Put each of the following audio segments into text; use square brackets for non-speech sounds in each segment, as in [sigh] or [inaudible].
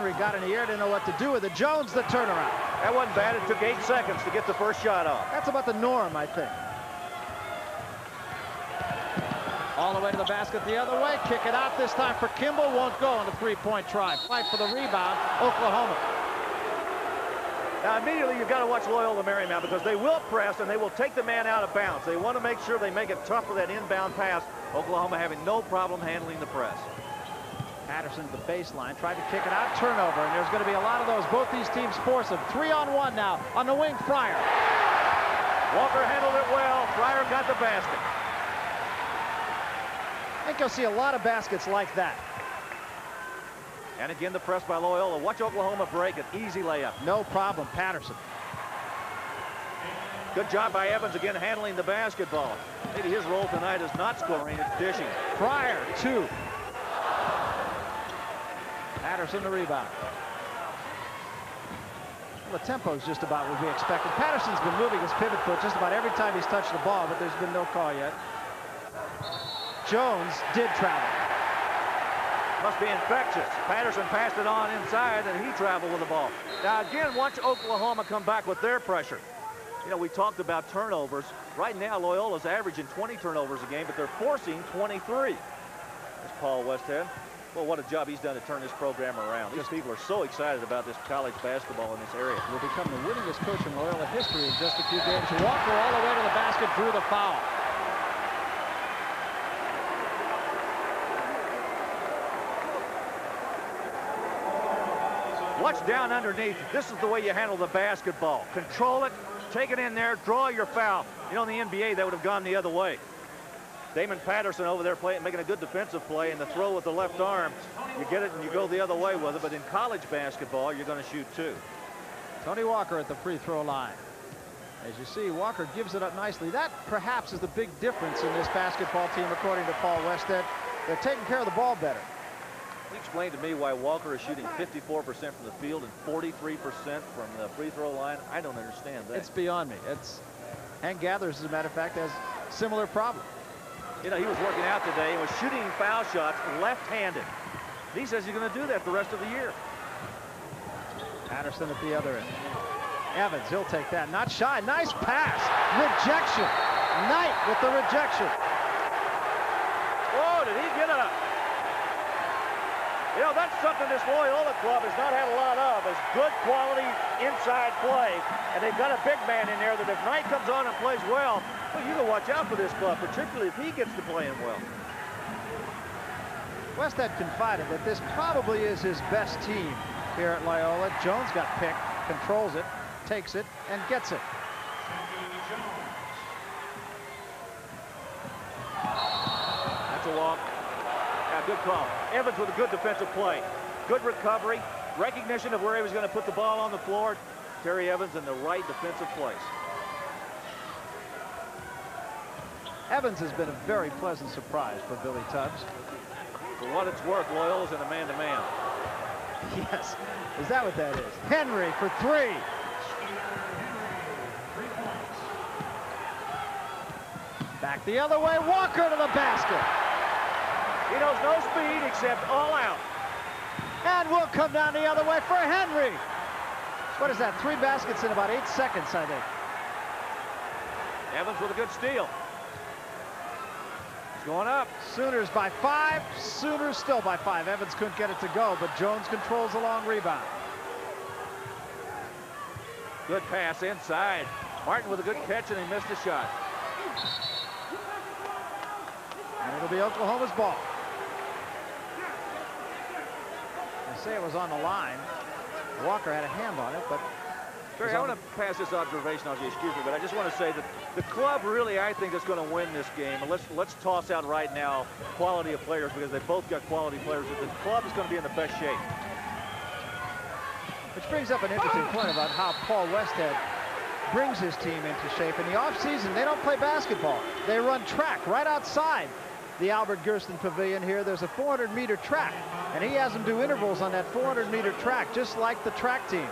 Henry got in the air, didn't know what to do with it. Jones, the turnaround. That wasn't bad. It took eight seconds to get the first shot off. That's about the norm, I think. All the way to the basket the other way. Kick it out this time for Kimble. Won't go on the three-point try. Fight for the rebound, Oklahoma. Now, immediately, you've got to watch Loyola Marymount because they will press and they will take the man out of bounds. They want to make sure they make it tough for that inbound pass. Oklahoma having no problem handling the press. Patterson at the baseline, tried to kick it out, turnover, and there's going to be a lot of those. Both these teams force them. Three on one now on the wing, Fryer. Walker handled it well. Fryer got the basket. I think you'll see a lot of baskets like that. And again, the press by Loyola. Watch Oklahoma break an easy layup. No problem, Patterson. Good job by Evans again handling the basketball. Maybe his role tonight is not scoring, it's dishing. Fryer, two. Patterson the rebound. Well, the tempo is just about what we expected. Patterson's been moving his pivot foot just about every time he's touched the ball, but there's been no call yet. Jones did travel. Must be infectious. Patterson passed it on inside, and he traveled with the ball. Now, again, watch Oklahoma come back with their pressure. You know, we talked about turnovers. Right now, Loyola's averaging 20 turnovers a game, but they're forcing 23. That's Paul Westhead. Well, what a job he's done to turn this program around. These people are so excited about this college basketball in this area. Will become the winningest coach in Loyola history in just a few games. Walker all the way to the basket, drew the foul. Watch down underneath. This is the way you handle the basketball. Control it, take it in there, draw your foul. You know, in the NBA, that would have gone the other way. Damon Patterson over there playing, making a good defensive play, and the throw with the left arm, you get it and you go the other way with it. But in college basketball, you're going to shoot two. Tony Walker at the free throw line. As you see, Walker gives it up nicely. That perhaps is the big difference in this basketball team, according to Paul Westhead. They're taking care of the ball better. He explained to me why Walker is shooting 54% from the field and 43% from the free throw line. I don't understand that. It's beyond me. It's Hank Gathers, as a matter of fact, has similar problem. You know, he was working out today and was shooting foul shots left-handed. He says he's going to do that the rest of the year. Patterson at the other end. Evans, he'll take that. Not shy. Nice pass. Rejection. Knight with the rejection. Whoa, did he get up? You know, that's something this Loyola club has not had a lot of, is good quality inside play. And they've got a big man in there that if Knight comes on and plays well, well, you can watch out for this club, particularly if he gets to playing well. Westhead confided that this probably is his best team here at Loyola. Jones got picked, controls it, takes it, and gets it. That's a walk. Yeah, good call. Evans with a good defensive play. Good recovery. Recognition of where he was going to put the ball on the floor. Terry Evans in the right defensive place. Evans has been a very pleasant surprise for Billy Tubbs. For what it's worth, Loyola's in a man-to-man. -man. Yes. Is that what that is? Henry for three. Back the other way. Walker to the basket. He knows no speed except all out. And we will come down the other way for Henry. What is that? Three baskets in about eight seconds, I think. Evans with a good steal. Going up. Sooners by five. Sooners still by five. Evans couldn't get it to go, but Jones controls the long rebound. Good pass inside. Martin with a good catch, and he missed a shot. And it'll be Oklahoma's ball. They say it was on the line. Walker had a hand on it, but Terry, I want to pass this observation on you, excuse me, but I just want to say that the club really, I think, is going to win this game. And let's let's toss out right now quality of players because they both got quality players. But the club is going to be in the best shape. Which brings up an interesting point about how Paul Westhead brings his team into shape. In the offseason, they don't play basketball. They run track right outside the Albert Gersten Pavilion here. There's a 400-meter track, and he has them do intervals on that 400-meter track, just like the track team.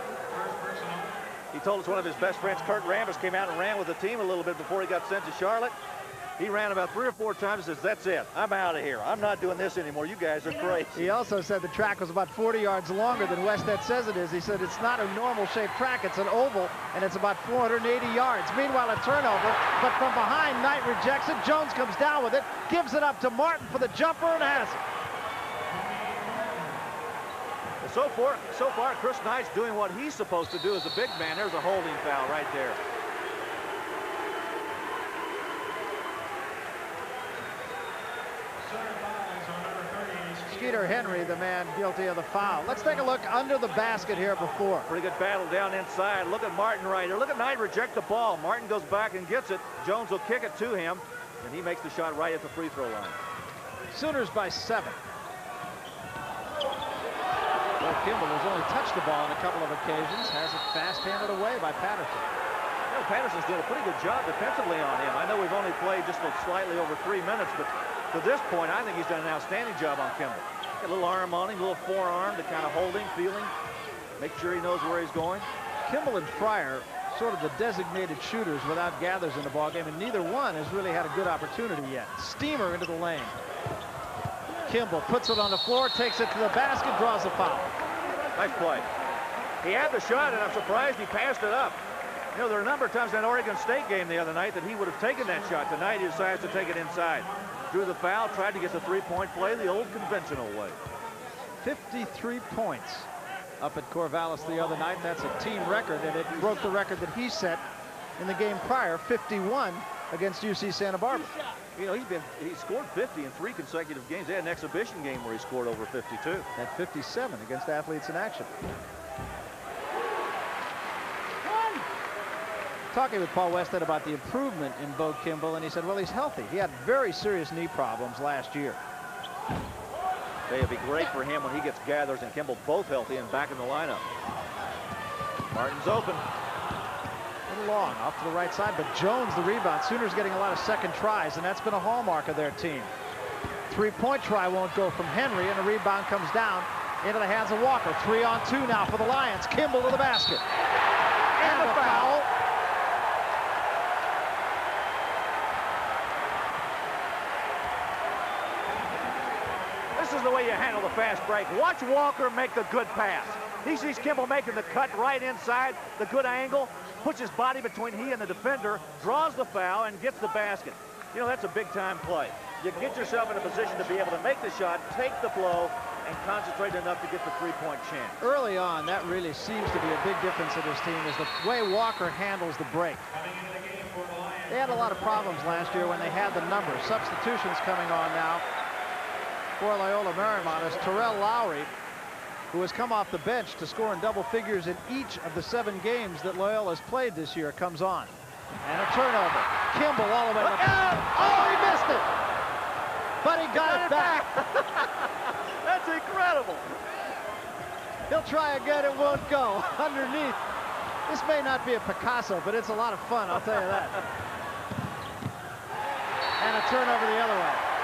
He told us one of his best friends, Kurt Rambis, came out and ran with the team a little bit before he got sent to Charlotte. He ran about three or four times and says, that's it. I'm out of here. I'm not doing this anymore. You guys are crazy. He also said the track was about 40 yards longer than Westhead says it is. He said it's not a normal shaped track. It's an oval, and it's about 480 yards. Meanwhile, a turnover, but from behind, Knight rejects it. Jones comes down with it, gives it up to Martin for the jumper, and has it. So far, so far, Chris Knight's doing what he's supposed to do as a big man. There's a holding foul right there. Skeeter Henry, the man guilty of the foul. Let's take a look under the basket here before. Pretty good battle down inside. Look at Martin right here. Look at Knight reject the ball. Martin goes back and gets it. Jones will kick it to him, and he makes the shot right at the free throw line. Sooners by seven. Kimble has only touched the ball on a couple of occasions, has it fast handed away by Patterson. You know, Patterson's doing a pretty good job defensively on him. I know we've only played just slightly over three minutes, but to this point, I think he's done an outstanding job on Kimble. Got a little arm on him, a little forearm to kind of hold him, feel him, make sure he knows where he's going. Kimble and Fryer, sort of the designated shooters without Gathers in the ballgame, and neither one has really had a good opportunity yet. Stumer into the lane. Kimble puts it on the floor, takes it to the basket, draws a foul. Nice play. He had the shot, and I'm surprised he passed it up. You know, there are a number of times in that Oregon State game the other night that he would have taken that shot. Tonight, he decides to take it inside drew the foul, tried to get the three-point play the old conventional way. 53 points up at Corvallis the other night. That's a team record, and it broke the record that he set in the game prior, 51 against UC Santa Barbara. You know, he's been he scored 50 in three consecutive games. They had an exhibition game where he scored over 52. At 57 against athletes in action. talking with Paul Westhead about the improvement in Bo Kimble, and he said, well, he's healthy. He had very serious knee problems last year. It'll be great for him when he gets Gathers and Kimble both healthy and back in the lineup. Martin's open. A long off to the right side, but Jones the rebound. Sooners getting a lot of second tries, and that's been a hallmark of their team. Three-point try won't go from Henry, and the rebound comes down into the hands of Walker. Three on two now for the Lions. Kimble to the basket. And, and a foul. foul is the way you handle the fast break. Watch Walker make the good pass. He sees Kimble making the cut right inside, the good angle, puts his body between he and the defender, draws the foul, and gets the basket. You know, that's a big-time play. You get yourself in a position to be able to make the shot, take the blow, and concentrate enough to get the three-point chance. Early on, that really seems to be a big difference in this team is the way Walker handles the break. They had a lot of problems last year when they had the numbers. Substitutions coming on now for Loyola Marymount is Terrell Lowery, who has come off the bench to score in double figures in each of the seven games that Loyola has played this year, comes on. And a turnover. Kimble all the way. Look out! Oh, he missed it! But he got, got it back. [laughs] That's incredible. He'll try again. It won't go. [laughs] Underneath. This may not be a Picasso, but it's a lot of fun, I'll tell you that. and a turnover the other way.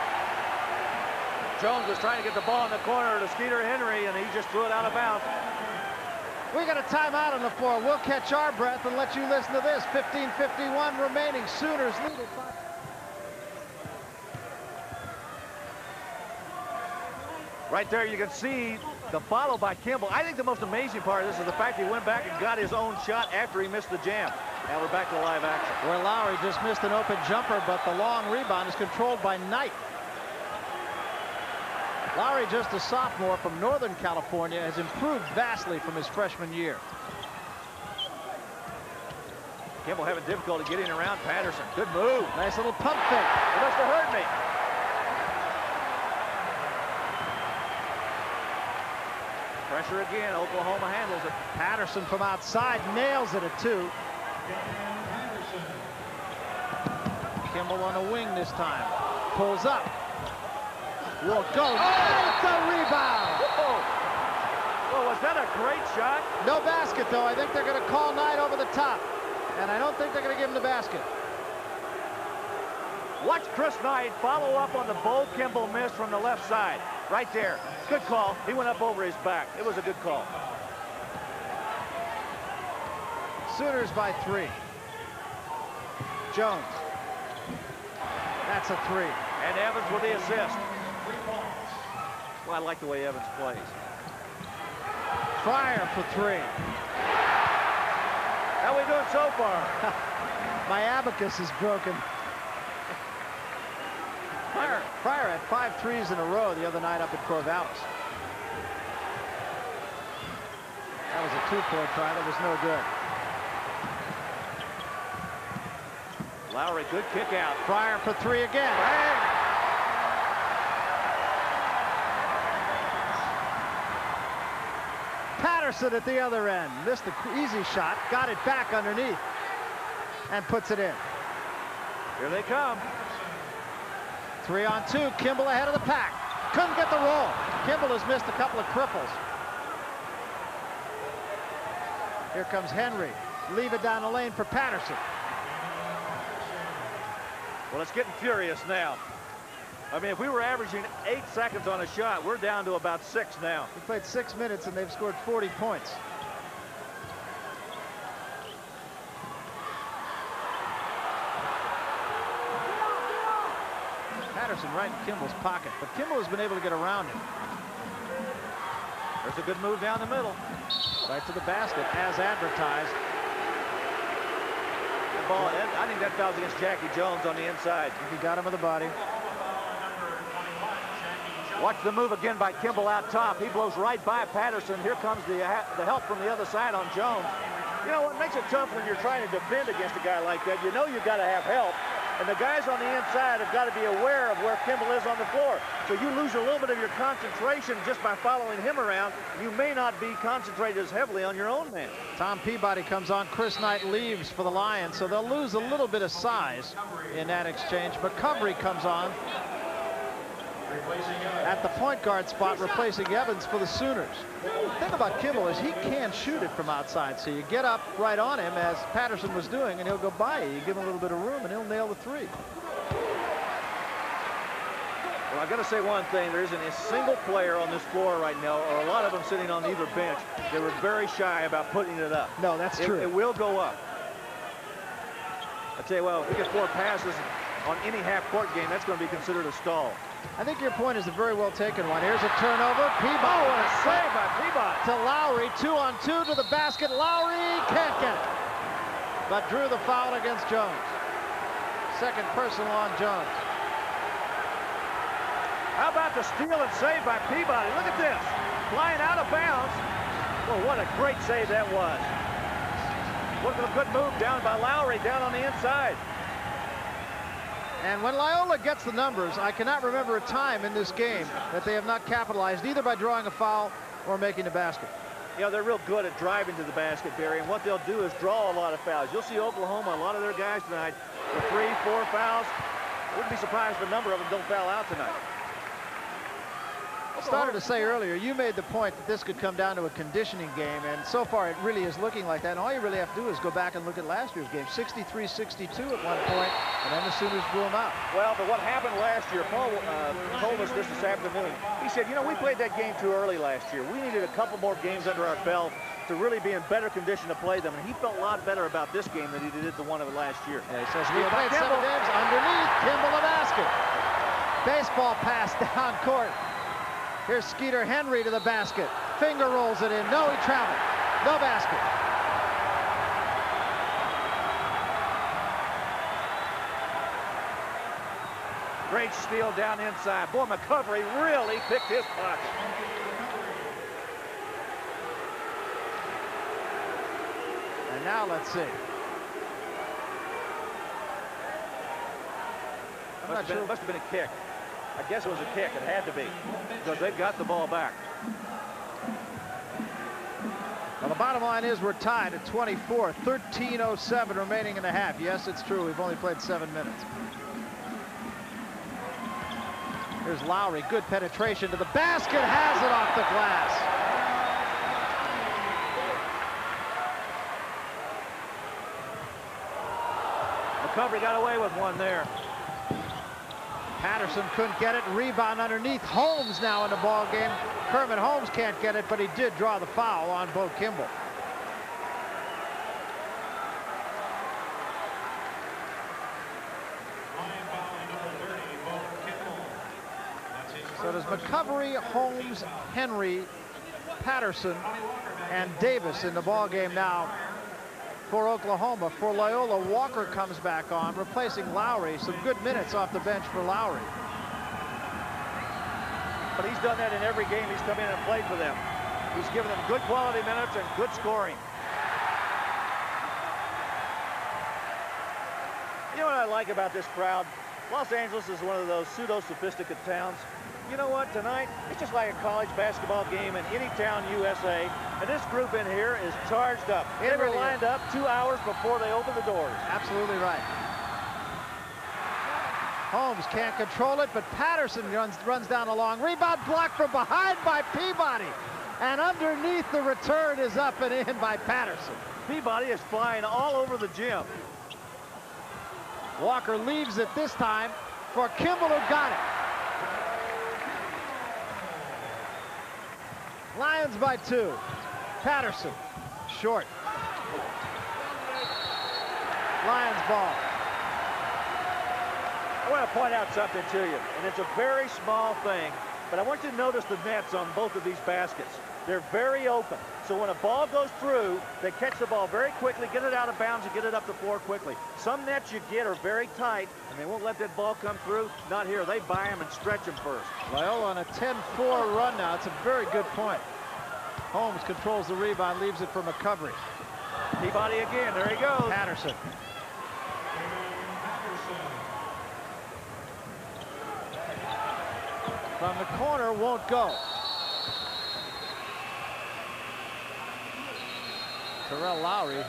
Jones was trying to get the ball in the corner to Skeeter Henry, and he just threw it out of bounds. We got a timeout on the floor. We'll catch our breath and let you listen to this. 15:51 remaining. Sooners lead it. Right there, you can see the follow by Kimble. I think the most amazing part of this is the fact he went back and got his own shot after he missed the jam. Now we're back to live action. Where Lowery just missed an open jumper, but the long rebound is controlled by Knight. Lowery, just a sophomore from Northern California, has improved vastly from his freshman year. Kimble having difficulty getting around Patterson. Good move. Nice little pump fake. It must have hurt me. Pressure again. Oklahoma handles it. Patterson from outside nails it at two. Kimble on a wing this time. Pulls up will go. Oh, it's a rebound. Whoa. Well, was that a great shot? No basket, though. I think they're going to call Knight over the top. And I don't think they're going to give him the basket. Watch Chris Knight follow up on the Bo Kimble miss from the left side. Right there. Good call. He went up over his back. It was a good call. Sooners by three. Jones. That's a three. And Evans with the assist. I like the way Evans plays. Fryer for three. How we doing so far? [laughs] My abacus is broken. Fryer, Fryer had five threes in a row the other night up at Corvallis. That was a two-point try. That was no good. Lowery, good kick out. Fryer for three again. Bang! Patterson at the other end. Missed the easy shot. Got it back underneath. And puts it in. Here they come. Three on two. Kimble ahead of the pack. Couldn't get the roll. Kimble has missed a couple of cripples. Here comes Henry. Leave it down the lane for Patterson. Well, it's getting furious now. I mean, if we were averaging eight seconds on a shot, we're down to about six now. We played six minutes and they've scored 40 points. Patterson right in Kimble's pocket, but Kimble has been able to get around him. There's a good move down the middle. Right to the basket as advertised. The ball, I think that foul's against Jackie Jones on the inside. He got him with the body. Watch the move again by Kimble out top. He blows right by Patterson. Here comes the, uh, the help from the other side on Jones. You know what makes it tough when you're trying to defend against a guy like that? You know you've got to have help. And the guys on the inside have got to be aware of where Kimble is on the floor. So you lose a little bit of your concentration just by following him around. You may not be concentrated as heavily on your own man. Tom Peabody comes on. Chris Knight leaves for the Lions, so they'll lose a little bit of size in that exchange. But McCovery comes on at the point guard spot, replacing Evans for the Sooners. The thing about Kimble is he can shoot it from outside. So you get up right on him, as Patterson was doing, and he'll go by you. You give him a little bit of room, and he'll nail the three. Well, I've got to say one thing. There isn't a single player on this floor right now, or a lot of them sitting on either bench, that were very shy about putting it up. No, that's it, true. It will go up. I tell you, well, if we get four passes on any half-court game, that's going to be considered a stall. I think your point is a very well taken one. Here's a turnover. Peabody. Oh, what a save by Peabody. To Lowery. Two on two to the basket. Lowery can't get it. But drew the foul against Jones. Second personal on Jones. How about the steal and save by Peabody? Look at this. Flying out of bounds. Well, what a great save that was. What a good move down by Lowery down on the inside. And when Loyola gets the numbers, I cannot remember a time in this game that they have not capitalized either by drawing a foul or making a basket. You know, they're real good at driving to the basket, Barry, and what they'll do is draw a lot of fouls. You'll see Oklahoma, a lot of their guys tonight, with three, four fouls. Wouldn't be surprised if a number of them don't foul out tonight started to say earlier, you made the point that this could come down to a conditioning game, and so far it really is looking like that. And all you really have to do is go back and look at last year's game, 63-62 at one point, and then the Sooners blew them out. Well, but what happened last year, Paul uh, told us this this afternoon. He said, you know, we played that game too early last year. We needed a couple more games under our belt to really be in better condition to play them. And he felt a lot better about this game than he did the one of last year. Yeah, he says we played seven games underneath Kimble the basket. Baseball pass [laughs] down court. Here's Skeeter Henry to the basket. Finger rolls it in. No, he traveled. No basket. Great steal down inside. Boy, McCovery really picked his pocket. And now let's see. I'm must, have been, must have been a kick. I guess it was a kick. It had to be because they've got the ball back. Well, the bottom line is we're tied at 24, 13.07 remaining in the half. Yes, it's true. We've only played seven minutes. Here's Lowery. Good penetration to the basket. Has it off the glass. McCovery got away with one there. Patterson couldn't get it. Rebound underneath. Holmes now in the ball game. Kermit Holmes can't get it, but he did draw the foul on Bo Kimble. So does McCovery, Holmes, Henry, Patterson, and Davis in the ball game now for Oklahoma. For Loyola, Walker comes back on, replacing Lowery. Some good minutes off the bench for Lowery. But he's done that in every game he's come in and played for them. He's given them good quality minutes and good scoring. You know what I like about this crowd? Los Angeles is one of those pseudo-sophisticated towns. You know what, tonight, it's just like a college basketball game in any town USA, and this group in here is charged up. It they were really lined is. up two hours before they opened the doors. Absolutely right. Holmes can't control it, but Patterson runs, runs down a long rebound block from behind by Peabody. And underneath the return is up and in by Patterson. Peabody is flying all over the gym. Walker leaves it this time for Kimble who got it. Lions by two. Patterson, short. Lions ball. I want to point out something to you, and it's a very small thing, but I want you to notice the nets on both of these baskets. They're very open. So when a ball goes through, they catch the ball very quickly, get it out of bounds, and get it up the floor quickly. Some nets you get are very tight, and they won't let that ball come through. Not here. They buy them and stretch them first. Loyola on a 10-4 run now. It's a very good point. Holmes controls the rebound, leaves it for McCovery. Peabody again. There he goes. Patterson. From the corner, won't go. Terrell Lowery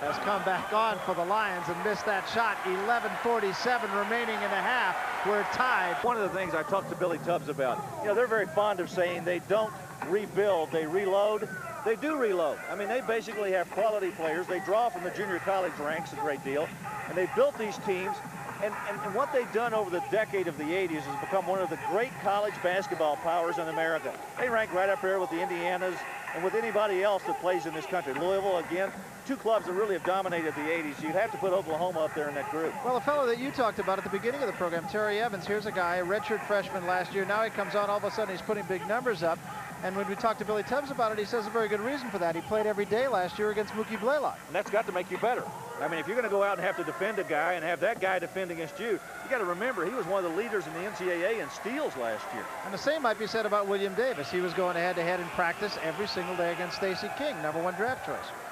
has come back on for the Lions and missed that shot. 11.47 remaining in the half. We're tied. One of the things I talked to Billy Tubbs about, you know, they're very fond of saying they don't rebuild, they reload. They do reload. I mean, they basically have quality players. They draw from the junior college ranks a great deal, and they built these teams. And, and, and what they've done over the decade of the 80s has become one of the great college basketball powers in America. They rank right up there with the Indianas, and with anybody else that plays in this country. Louisville, again, two clubs that really have dominated the 80s. You'd have to put Oklahoma up there in that group. Well, a fellow that you talked about at the beginning of the program, Terry Evans, here's a guy, a redshirt freshman last year. Now he comes on, all of a sudden he's putting big numbers up. And when we talked to Billy Tubbs about it, he says a very good reason for that. He played every day last year against Mookie Blaylock. And that's got to make you better. I mean, if you're going to go out and have to defend a guy and have that guy defend against you, you got to remember he was one of the leaders in the NCAA in steals last year. And the same might be said about William Davis. He was going head-to-head -head in practice every single day against Stacey King, number one draft choice.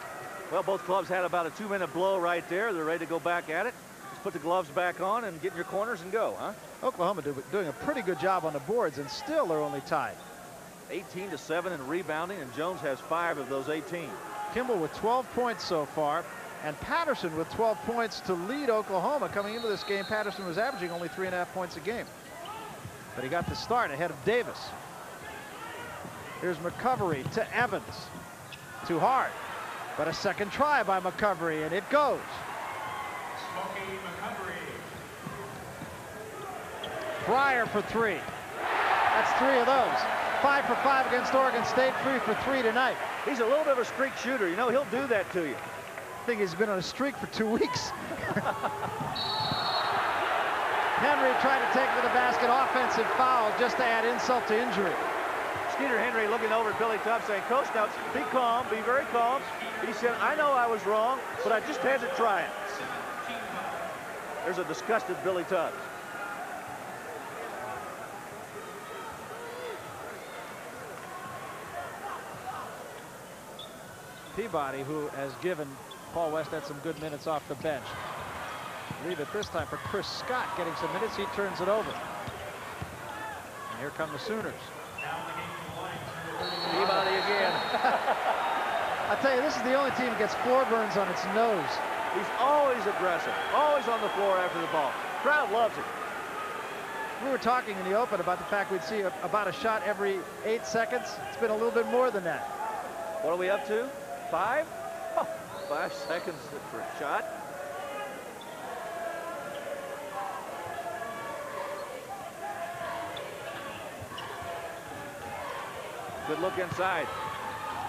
Well, both clubs had about a two-minute blow right there. They're ready to go back at it. Just put the gloves back on and get in your corners and go, huh? Oklahoma do, doing a pretty good job on the boards, and still they're only tied. 18 to 7 in rebounding, and Jones has five of those 18. Kimble with 12 points so far. And Patterson with 12 points to lead Oklahoma. Coming into this game, Patterson was averaging only three and a half points a game. But he got the start ahead of Davis. Here's McCovery to Evans. Too hard. But a second try by McCovery, and it goes. Smokey McCovery. Fryer for three. That's three of those. Five for five against Oregon State, three for three tonight. He's a little bit of a streak shooter. You know, he'll do that to you I think he's been on a streak for two weeks. [laughs] Henry tried to take to the basket, offensive foul, just to add insult to injury. Skeeter Henry looking over at Billy Tubbs saying, Coach, now be calm, be very calm. He said, I know I was wrong, but I just had to try it. There's a disgusted Billy Tubbs. Peabody, who has given Paul Westhead some good minutes off the bench. Leave it this time for Chris Scott getting some minutes. He turns it over. And here come the Sooners. Peabody again. [laughs] I tell you, this is the only team that gets floor burns on its nose. He's always aggressive, always on the floor after the ball. Crowd loves it. We were talking in the open about the fact we'd see a, about a shot every eight seconds. It's been a little bit more than that. What are we up to? Five? [laughs] five seconds for a shot. Good look inside.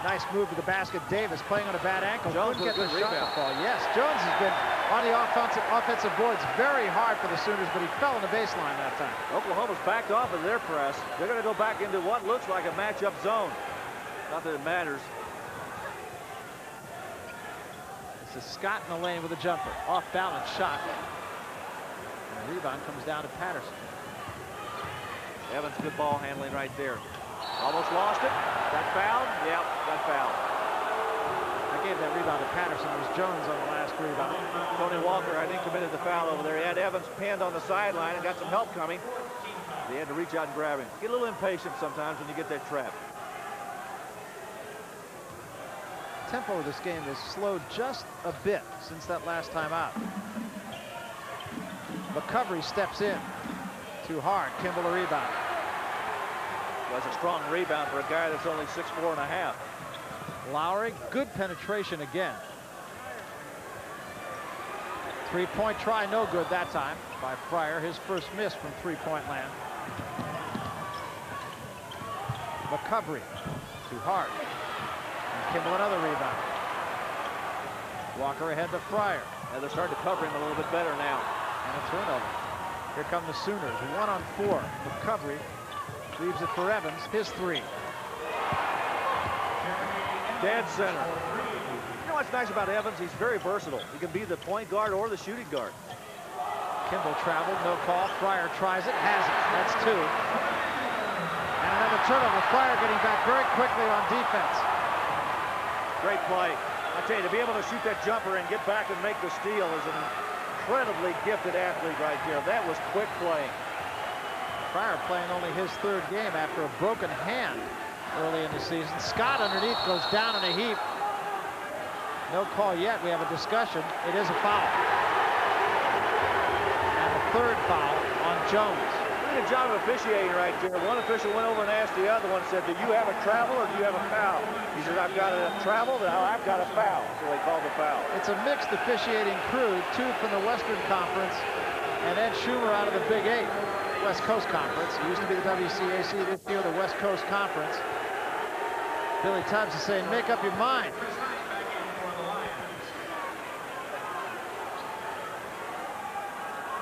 Nice move to the basket. Davis playing on a bad ankle. Jones Couldn't get the shot to fall. Yes, Jones has been on the offensive, offensive boards very hard for the Sooners, but he fell on the baseline that time. Oklahoma's backed off of their press. They're going to go back into what looks like a matchup zone. Not that it matters. This is Scott in the lane with a jumper. Off balance shot. And the rebound comes down to Patterson. Evans, good ball handling right there. Almost lost it. That fouled? Yeah, that fouled. I gave that rebound to Patterson. It was Jones on the last rebound. Tony Walker, I think, committed the foul over there. He had Evans pinned on the sideline and got some help coming. They had to reach out and grab him. Get a little impatient sometimes when you get that trap. Tempo of this game has slowed just a bit since that last time out. McCovery steps in. Too hard. Kimble a rebound. Was a strong rebound for a guy that's only six four and a half. Lowery, good penetration again. Three-point try, no good that time by Fryer. His first miss from three-point land. McCovery, too hard. And Kimble another rebound. Walker ahead to Fryer. And they're starting to cover him a little bit better now. And a turnover. Here come the Sooners, one on four. McCovery leaves it for Evans, his three. Dead center. You know what's nice about Evans? He's very versatile. He can be the point guard or the shooting guard. Kimble traveled, no call. Fryer tries it, has it. That's two. And another turnover. Fryer getting back very quickly on defense. Great play. I tell you, to be able to shoot that jumper and get back and make the steal is an incredibly gifted athlete right there. That was quick playing. Fryer playing only his third game after a broken hand early in the season. Scott underneath goes down in a heap. No call yet. We have a discussion. It is a foul. And a third foul on Jones. Good job of officiating right there. One official went over and asked the other one, said, do you have a travel or do you have a foul? He said, I've got a travel, now I've got a foul. So they called the foul. It's a mixed officiating crew, two from the Western Conference and Ed Schumer out of the Big Eight, West Coast Conference. It used to be the WCAC, this year the West Coast Conference. Billy Tubbs is saying, make up your mind.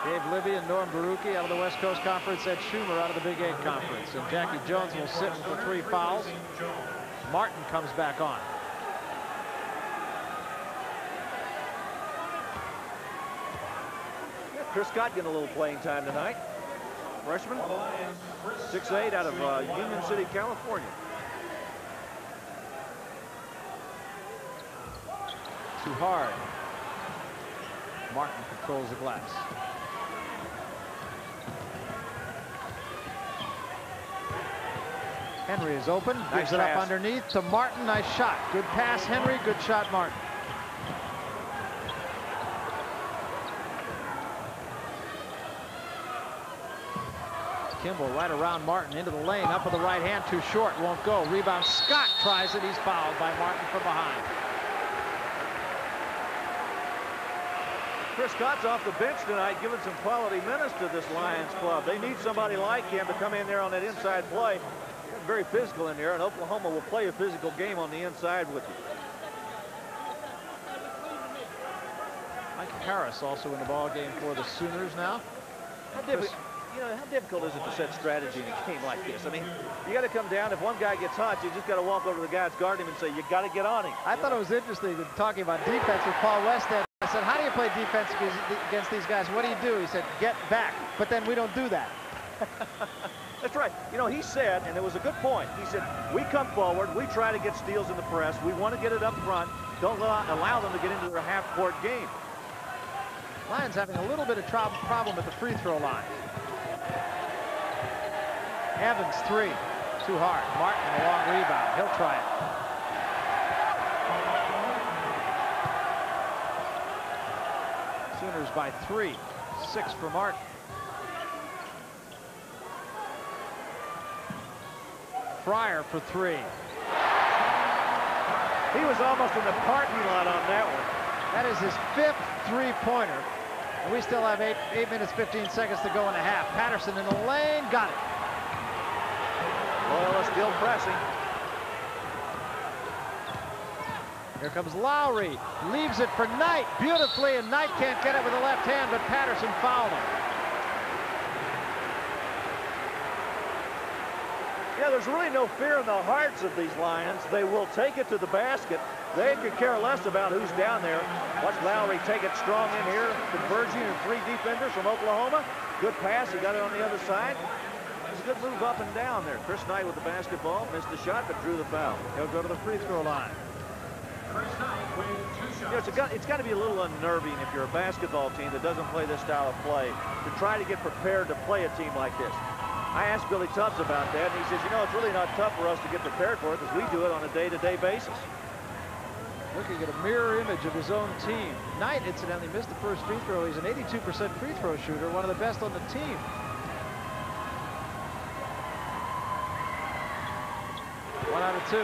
Dave Libby and Norm Baruki out of the West Coast Conference, Ed Schumer out of the Big Eight Conference. And Jackie Jones will sit for three fouls. Martin comes back on. Chris Scott getting a little playing time tonight. Freshman, 6'8 out of uh, Union City, California. Too hard. Martin controls the glass. Henry is open, nice gives it up underneath to Martin. Nice shot. Good pass, Henry. Good shot, Martin. Kimble right around Martin into the lane, up with the right hand, too short, won't go. Rebound, Scott tries it, he's fouled by Martin from behind. Chris Scott's off the bench tonight, giving some quality minutes to this Lions club. They need somebody like him to come in there on that inside play. They're very physical in there, and Oklahoma will play a physical game on the inside with you. Mike Harris also in the ball game for the Sooners now. How difficult, you know, how difficult is it to set strategy in a game like this? I mean, you got to come down. If one guy gets hot, you just got to walk over to the guy that's guarding him and say, you got to get on him. I thought it was interesting talking about defense with Paul Westhead. I said, how do you play defense against these guys? What do you do? He said, get back. But then we don't do that. [laughs] That's right. You know, he said, and it was a good point, he said, we come forward, we try to get steals in the press, we want to get it up front, don't allow, allow them to get into their half-court game. Lions having a little bit of trouble problem at the free throw line. Evans, three. Too hard. Martin, a long rebound. He'll try it. Sooners by three. Six for Martin. Fryer for three. He was almost in the parking lot on that one. That is his fifth three-pointer. And we still have eight, eight minutes, 15 seconds to go in the half. Patterson in the lane, got it. Loyola still pressing. Here comes Lowery. Leaves it for Knight beautifully, and Knight can't get it with the left hand, but Patterson fouled him. Yeah, there's really no fear in the hearts of these Lions. They will take it to the basket. They could care less about who's down there. Watch Lowery take it strong in here, converging and three defenders from Oklahoma. Good pass. He got it on the other side. It's a good move up and down there. Chris Knight with the basketball. Missed the shot, but drew the foul. He'll go to the free throw line. You know, it's, got, it's got to be a little unnerving if you're a basketball team that doesn't play this style of play to try to get prepared to play a team like this. I asked Billy Tubbs about that, and he says, you know, it's really not tough for us to get prepared for it because we do it on a day-to-day -day basis. Looking at a mirror image of his own team. Knight, incidentally, missed the first free throw. He's an 82% free throw shooter, one of the best on the team. One out of two.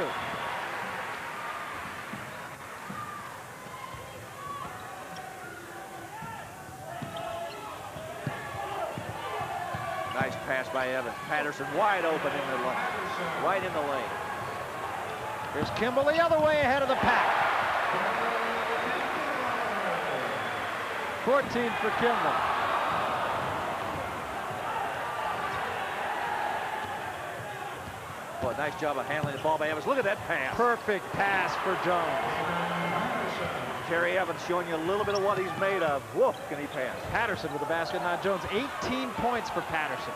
Nice pass by Evans. Patterson wide open in the lane. Right in the lane. Here's Kimble the other way ahead of the pack. 14 for Kimble. Boy, nice job of handling the ball by Evans. Look at that pass. Perfect pass for Jones. Terry Evans showing you a little bit of what he's made of. Woof, can he pass? Patterson with the basket, not Jones. 18 points for Patterson.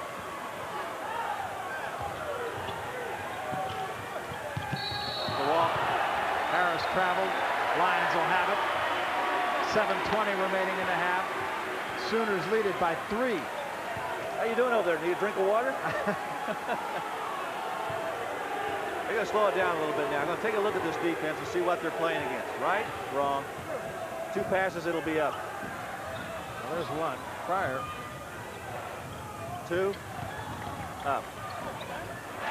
The walk. Harris traveled. Lions will have it. 7.20 remaining in the half. Sooners lead it by three. How you doing over there? Need a drink of water? They're going to slow it down a little bit now. I'm going to take a look at this defense and see what they're playing against. Right? Wrong. Two passes, it'll be up. Well, there's one. Fryer. Two. Up.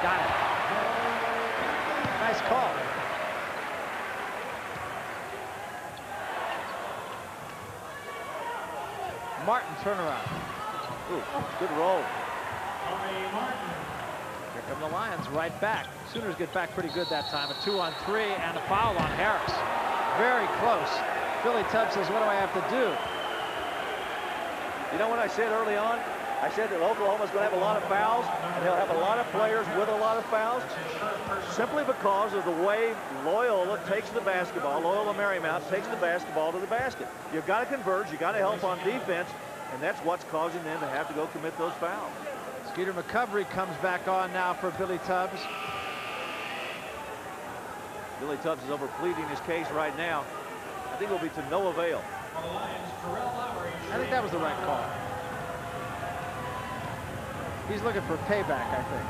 Got it. Nice call. Martin turnaround. Ooh, good roll. Here come the Lions right back. Sooners get back pretty good that time. A two on three and a foul on Harris. Very close. Billy Tubbs says, what do I have to do? You know what I said early on? I said that Oklahoma's going to have a lot of fouls, and they'll have a lot of players with a lot of fouls, simply because of the way Loyola takes the basketball, Loyola Marymount takes the basketball to the basket. You've got to converge, you've got to help on defense, and that's what's causing them to have to go commit those fouls. Skeeter McCovery comes back on now for Billy Tubbs. Billy Tubbs is over pleading his case right now. I think it will be to no avail. I think that was the right call. He's looking for payback, I think.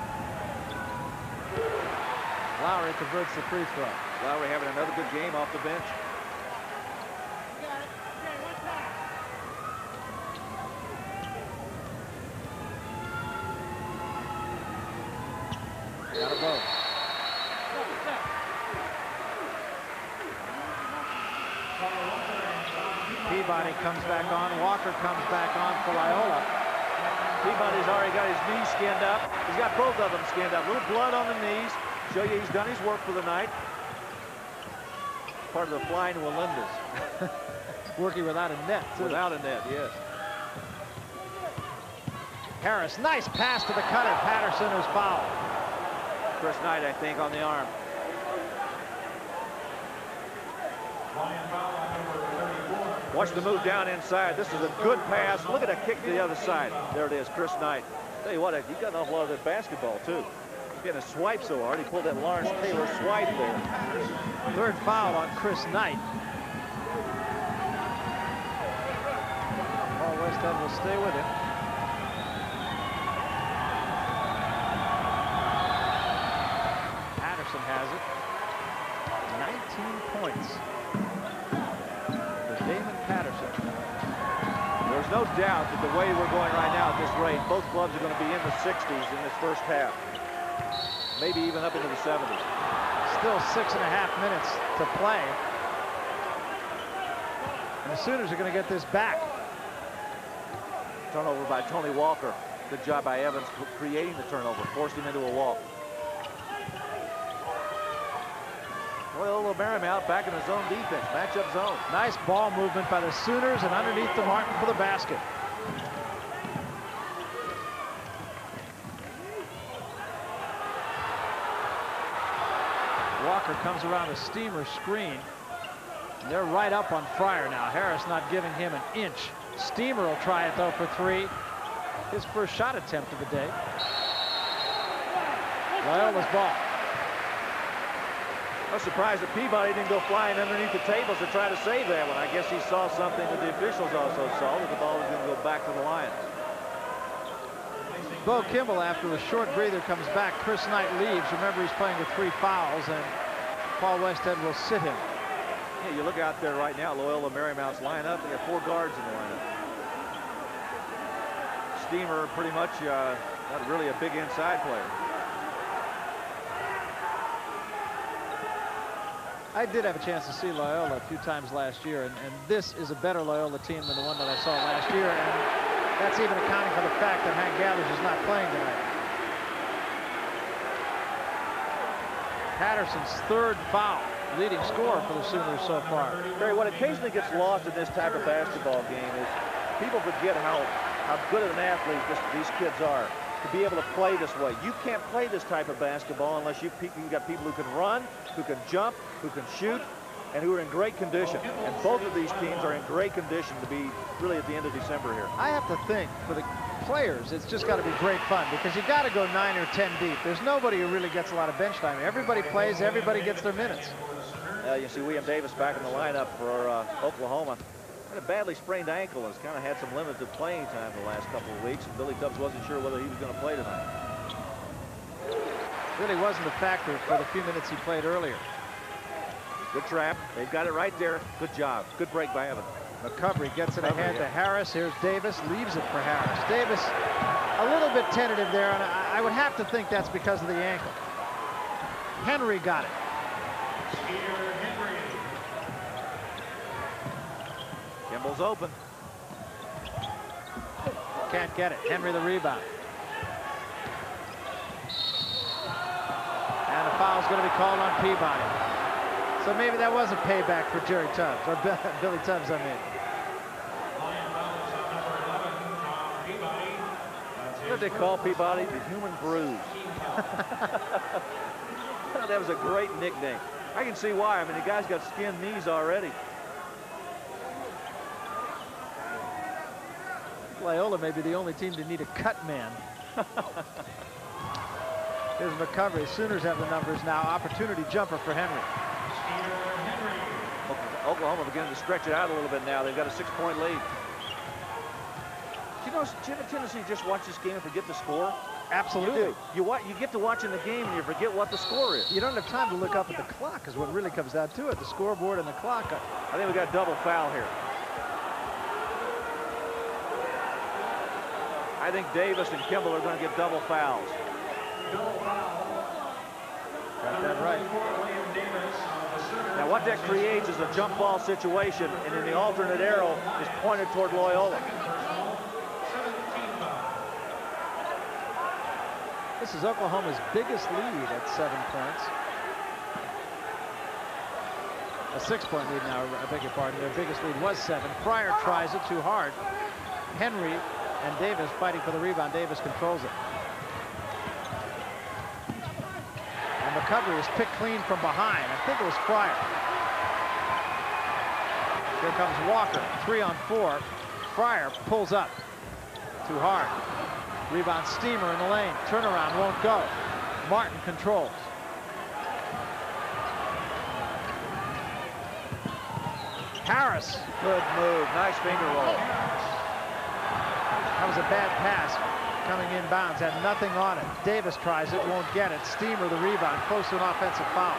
Lowery converts the free throw. Lowery having another good game off the bench. Got a vote. Peabody comes back on. Walker comes back on for Loyola. Peabody's already got his knees skinned up. He's got both of them skinned up. A little blood on the knees. Show you he's done his work for the night. Part of the flying Wallendas. [laughs] Working without a net, too. Without a net, yes. Harris, nice pass to the cutter. Patterson is fouled. Chris Knight, I think, on the arm. Watch the move down inside. This is a good pass. Look at that kick to the other side. There it is, Chris Knight. Tell you what, he got an awful lot of that basketball, too. Getting a swipe so hard, he pulled that Lawrence Taylor swipe there. Third foul on Chris Knight. Paul Westhead will stay with him. Patterson has it. 19 points no doubt that the way we're going right now at this rate, both clubs are going to be in the 60s in this first half. Maybe even up into the 70s. Still six and a half minutes to play. And the Sooners are going to get this back. Turnover by Tony Walker. Good job by Evans creating the turnover, forced him into a walk. Loyola Marymount back in the zone defense, matchup zone. Nice ball movement by the Sooners and underneath the Martin for the basket. Walker comes around a Stumer screen. They're right up on Fryer now. Harris not giving him an inch. Stumer will try it though for three. His first shot attempt of the day. Loyola's ball. I was surprised that Peabody didn't go flying underneath the tables to try to save that one. I guess he saw something that the officials also saw, that the ball was going to go back to the Lions. Bo Kimble, after a short breather, comes back. Chris Knight leaves. Remember, he's playing with three fouls, and Paul Westhead will sit him. Yeah, you look out there right now, Loyola Marymount's lineup. They got four guards in the lineup. Stumer pretty much uh, not really a big inside player. I did have a chance to see Loyola a few times last year, and, and this is a better Loyola team than the one that I saw last year, and that's even accounting for the fact that Hank Gathers is not playing tonight. Patterson's third foul, leading scorer for the Sooners so far. Barry, what occasionally gets lost in this type of basketball game is people forget how, how good of an athlete this, these kids are to be able to play this way. You can't play this type of basketball unless you, you got people who can run, who can jump, who can shoot, and who are in great condition. And both of these teams are in great condition to be really at the end of December here. I have to think for the players, it's just got to be great fun because you've got to go nine or 10 deep. There's nobody who really gets a lot of bench time. Everybody plays, everybody gets their minutes. Uh, you see William Davis back in the lineup for uh, Oklahoma. Had a badly sprained ankle and has kind of had some limited playing time the last couple of weeks. And Billy Tubbs wasn't sure whether he was going to play tonight. Really wasn't a factor for the few minutes he played earlier. Good trap. They've got it right there. Good job. Good break by Evan. McCovery gets it ahead to Harris. Here's Davis, leaves it for Harris. Davis a little bit tentative there, and I, I would have to think that's because of the ankle. Henry got it. Kimble's open. Can't get it. Henry the rebound. And the foul's going to be called on Peabody. So maybe that was a payback for Jerry Tubbs, or [laughs] Billy Tubbs, I mean. What they call Peabody? The human bruise. [laughs] that was a great nickname. I can see why. I mean, the guy's got skinned knees already. Loyola may be the only team to need a cut man. [laughs] Here's McCovery. Sooners have the numbers now. Opportunity jumper for Henry. Oklahoma beginning to stretch it out a little bit now. They've got a six-point lead. Do you know, do you have a tendency just watch this game and forget the score? Absolutely. You, you, you get to watching the game and you forget what the score is. You don't have time to look up at the clock is what really comes down to it. The scoreboard and the clock. I think we got double foul here. I think Davis and Kimble are going to get double fouls. Got that right. Now what that creates is a jump ball situation, and then the alternate arrow is pointed toward Loyola. This is Oklahoma's biggest lead at seven points. A six-point lead now, I beg your pardon. Their biggest lead was seven. Fryer tries it too hard. Henry and Davis fighting for the rebound. Davis controls it. And McCovery is picked clean from behind. I think it was Fryer. Here comes Walker, three on four. Fryer pulls up. Too hard. Rebound Stumer in the lane. Turnaround won't go. Martin controls. Harris. Good move. Nice finger roll. That was a bad pass coming inbounds. Had nothing on it. Davis tries it, won't get it. Stumer the rebound, close to an offensive foul.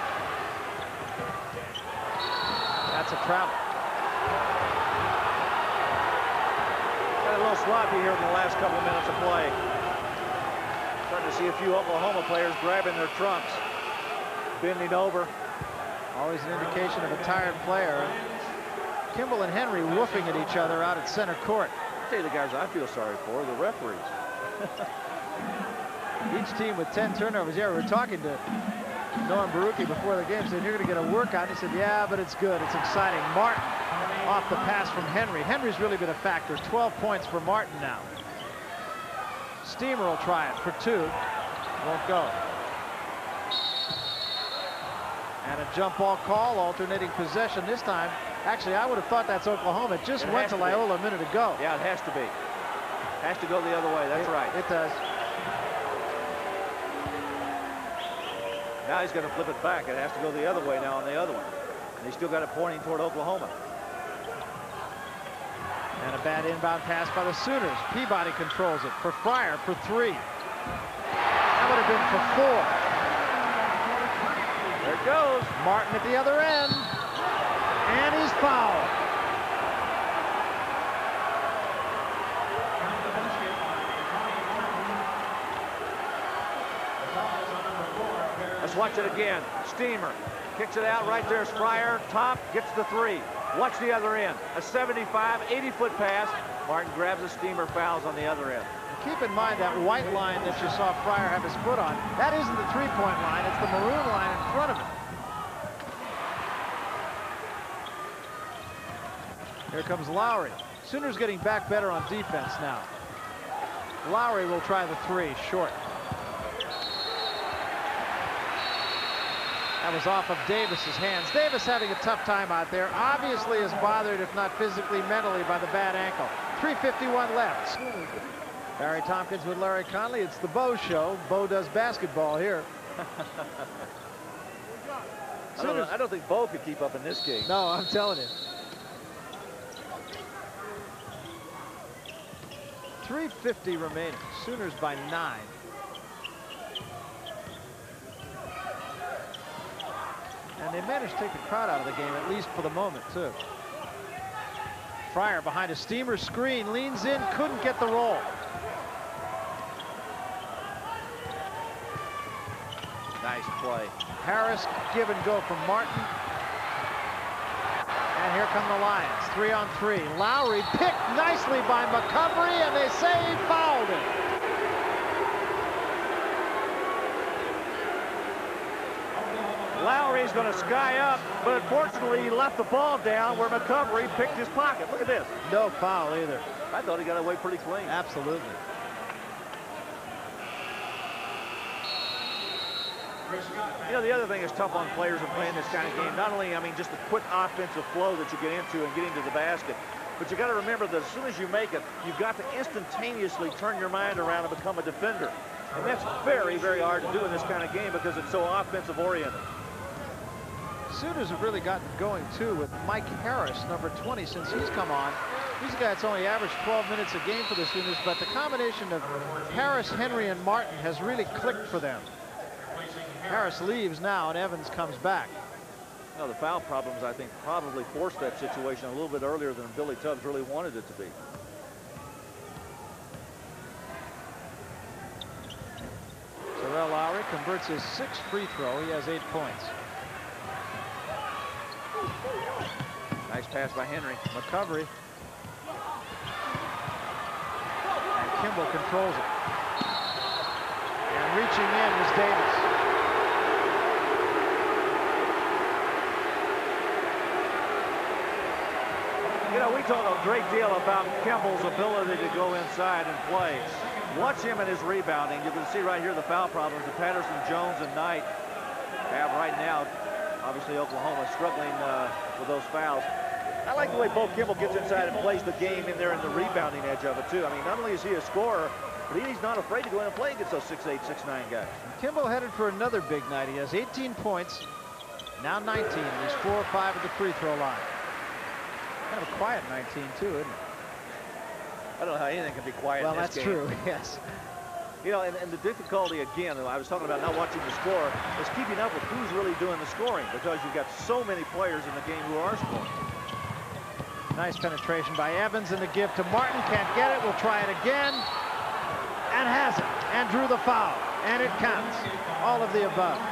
That's a travel. Got a little sloppy here in the last couple of minutes of play. Starting to see a few Oklahoma players grabbing their trunks, bending over. Always an indication of a tired player. Kimble and Henry woofing at each other out at center court. I'll tell you the guys I feel sorry for, the referees. [laughs] Each team with 10 turnovers. Yeah, we were talking to Norm Baruki before the game said, you're going to get a workout. He said, yeah, but it's good. It's exciting. Martin off the pass from Henry. Henry's really been a factor. 12 points for Martin now. Stumer will try it for two. Won't go. And a jump ball call, alternating possession this time. Actually, I would have thought that's Oklahoma. It just It went to to. Loyola a minute ago. Yeah, it has to be. Has to go the other way. That's It- right. It does. Now he's going to flip it back. It has to go the other way now on the other one. And he's still got it pointing toward Oklahoma. And a bad inbound pass by the Sooners. Peabody controls it for Fryer for three. That would have been for four. There it goes. Martin at the other end. Fouled. Let's watch it again. Stumer kicks it out. Right there's Fryer. Top gets the three. Watch the other end. A 75, 80-foot pass. Martin grabs a Stumer, fouls on the other end. Keep in mind that white line that you saw Fryer have his foot on. That isn't the three-point line. It's the maroon line in front of it. Here comes Lowery. Sooners getting back better on defense now. Lowery will try the three, short. That was off of Davis's hands. Davis having a tough time out there. Obviously is bothered, if not physically, mentally, by the bad ankle. 3.51 left. Barry Tompkins with Larry Conley. It's the Bo Show. Bo does basketball here. [laughs] I don't, I don't think Bo could keep up in this game. No, I'm telling you. 350 remaining. Sooners by nine. And they managed to take the crowd out of the game, at least for the moment, too. Fryer behind a Stumer screen, leans in, couldn't get the roll. Nice play. Harris give and go from Martin. And here come the Lions, three on three. Lowery picked nicely by McCovery, and they say he fouled him. Lowery's going to sky up, but unfortunately he left the ball down where McCovery picked his pocket. Look at this. No foul either. I thought he got away pretty clean. Absolutely. You know, the other thing that's tough on players in playing this kind of game, not only, I mean, just the quick offensive flow that you get into and getting to the basket, but you got to remember that as soon as you make it, you've got to instantaneously turn your mind around and become a defender. And that's very, very hard to do in this kind of game because it's so offensive oriented. Sooners have really gotten going too with Mike Harris, number 20, since he's come on. He's a guy that's only averaged 12 minutes a game for the Sooners, but the combination of Harris, Henry, and Martin has really clicked for them. Harris leaves now, and Evans comes back. You know, the foul problems, I think, probably forced that situation a little bit earlier than Billy Tubbs really wanted it to be. Terrell Lowery converts his sixth free throw. He has eight points. Nice pass by Henry. McCovery. And Kimble controls it. And reaching in was Davis. You know, we talk a great deal about Kimble's ability to go inside and play. Watch him and his rebounding. You can see right here the foul problems that Patterson, Jones, and Knight have right now. Obviously, Oklahoma struggling uh, with those fouls. I like the way Bo Kimble gets inside and plays the game in there in the rebounding edge of it, too. I mean, not only is he a scorer, but he's not afraid to go in and play against those 6'8", 6'9 guys. Kimble headed for another big night. He has 18 points, now 19. He's four or five at the free throw line. Kind of a quiet 19 too, isn't it? I don't know how anything can be quiet well, that's game. true. [laughs] Yes. You know, and, and the difficulty, again, I was talking about not watching the score, is keeping up with who's really doing the scoring because you've got so many players in the game who are scoring. Nice penetration by Evans and the give to Martin. Can't get it. We'll try it again. And has it. And drew the foul. And it counts. All of the above.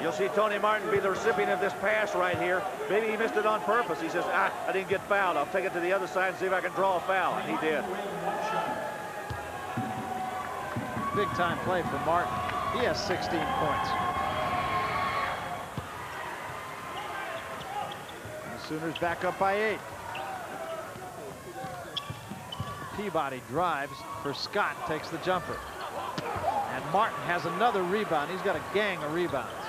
You'll see Tony Martin be the recipient of this pass right here. Maybe he missed it on purpose. He says, ah, I didn't get fouled. I'll take it to the other side and see if I can draw a foul. And he did. big time play for Martin. He has 16 points. The Sooners back up by eight. Peabody drives for Scott, takes the jumper. And Martin has another rebound. He's got a gang of rebounds.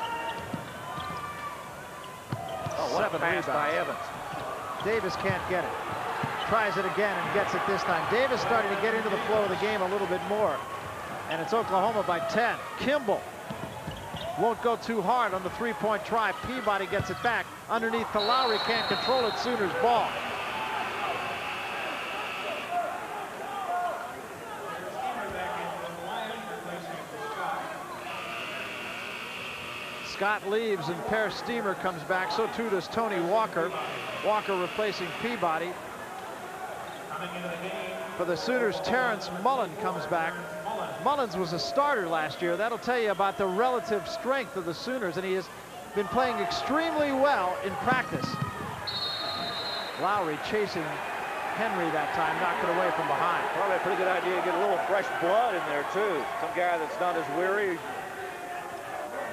What Seven a pass rebounds. by Evans. Davis can't get it. Tries it again and gets it this time. Davis starting to get into the flow of the game a little bit more. And it's Oklahoma by 10. Kimble won't go too hard on the three-point try. Peabody gets it back underneath to Lowery. Can't control it. Sooners ball. Scott leaves and Per Stumer comes back. So too does Tony Walker. Walker replacing Peabody. For the Sooners, Terrence Mullen comes back. Mullins was a starter last year. That'll tell you about the relative strength of the Sooners, and he has been playing extremely well in practice. Lowery chasing Henry that time, knocked it away from behind. Probably a pretty good idea to get a little fresh blood in there, too. Some guy that's not as weary.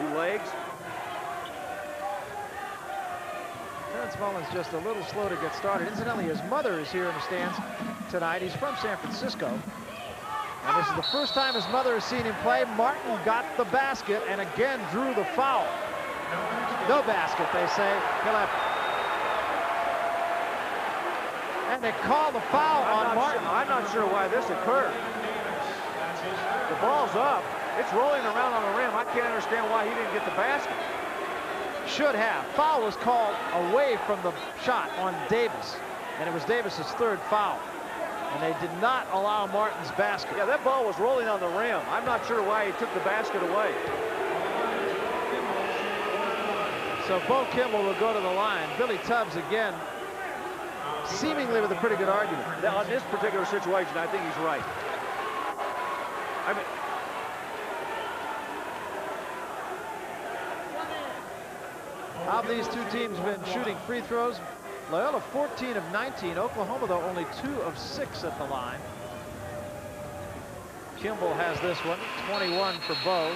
New legs. Terrence Mullins just a little slow to get started. Incidentally, his mother is here in the stands tonight. He's from San Francisco. And this is the first time his mother has seen him play. Martin got the basket and again drew the foul. No basket, they say. He'll have and they call the foul I'm on Martin. Sure, I'm not sure why this occurred. The ball's up. It's rolling around on the rim. I can't understand why he didn't get the basket should have. Foul was called away from the shot on Davis, and it was Davis's third foul. And they did not allow Martin's basket. Yeah, that ball was rolling on the rim. I'm not sure why he took the basket away. So Bo Kimble will go to the line. Billy Tubbs again, seemingly with a pretty good argument. Now, on this particular situation, I think he's right. I mean, Have these two teams been shooting free throws? Loyola 14 of 19. Oklahoma, though, only 2 of 6 at the line. Kimble has this one, 21 for Bo.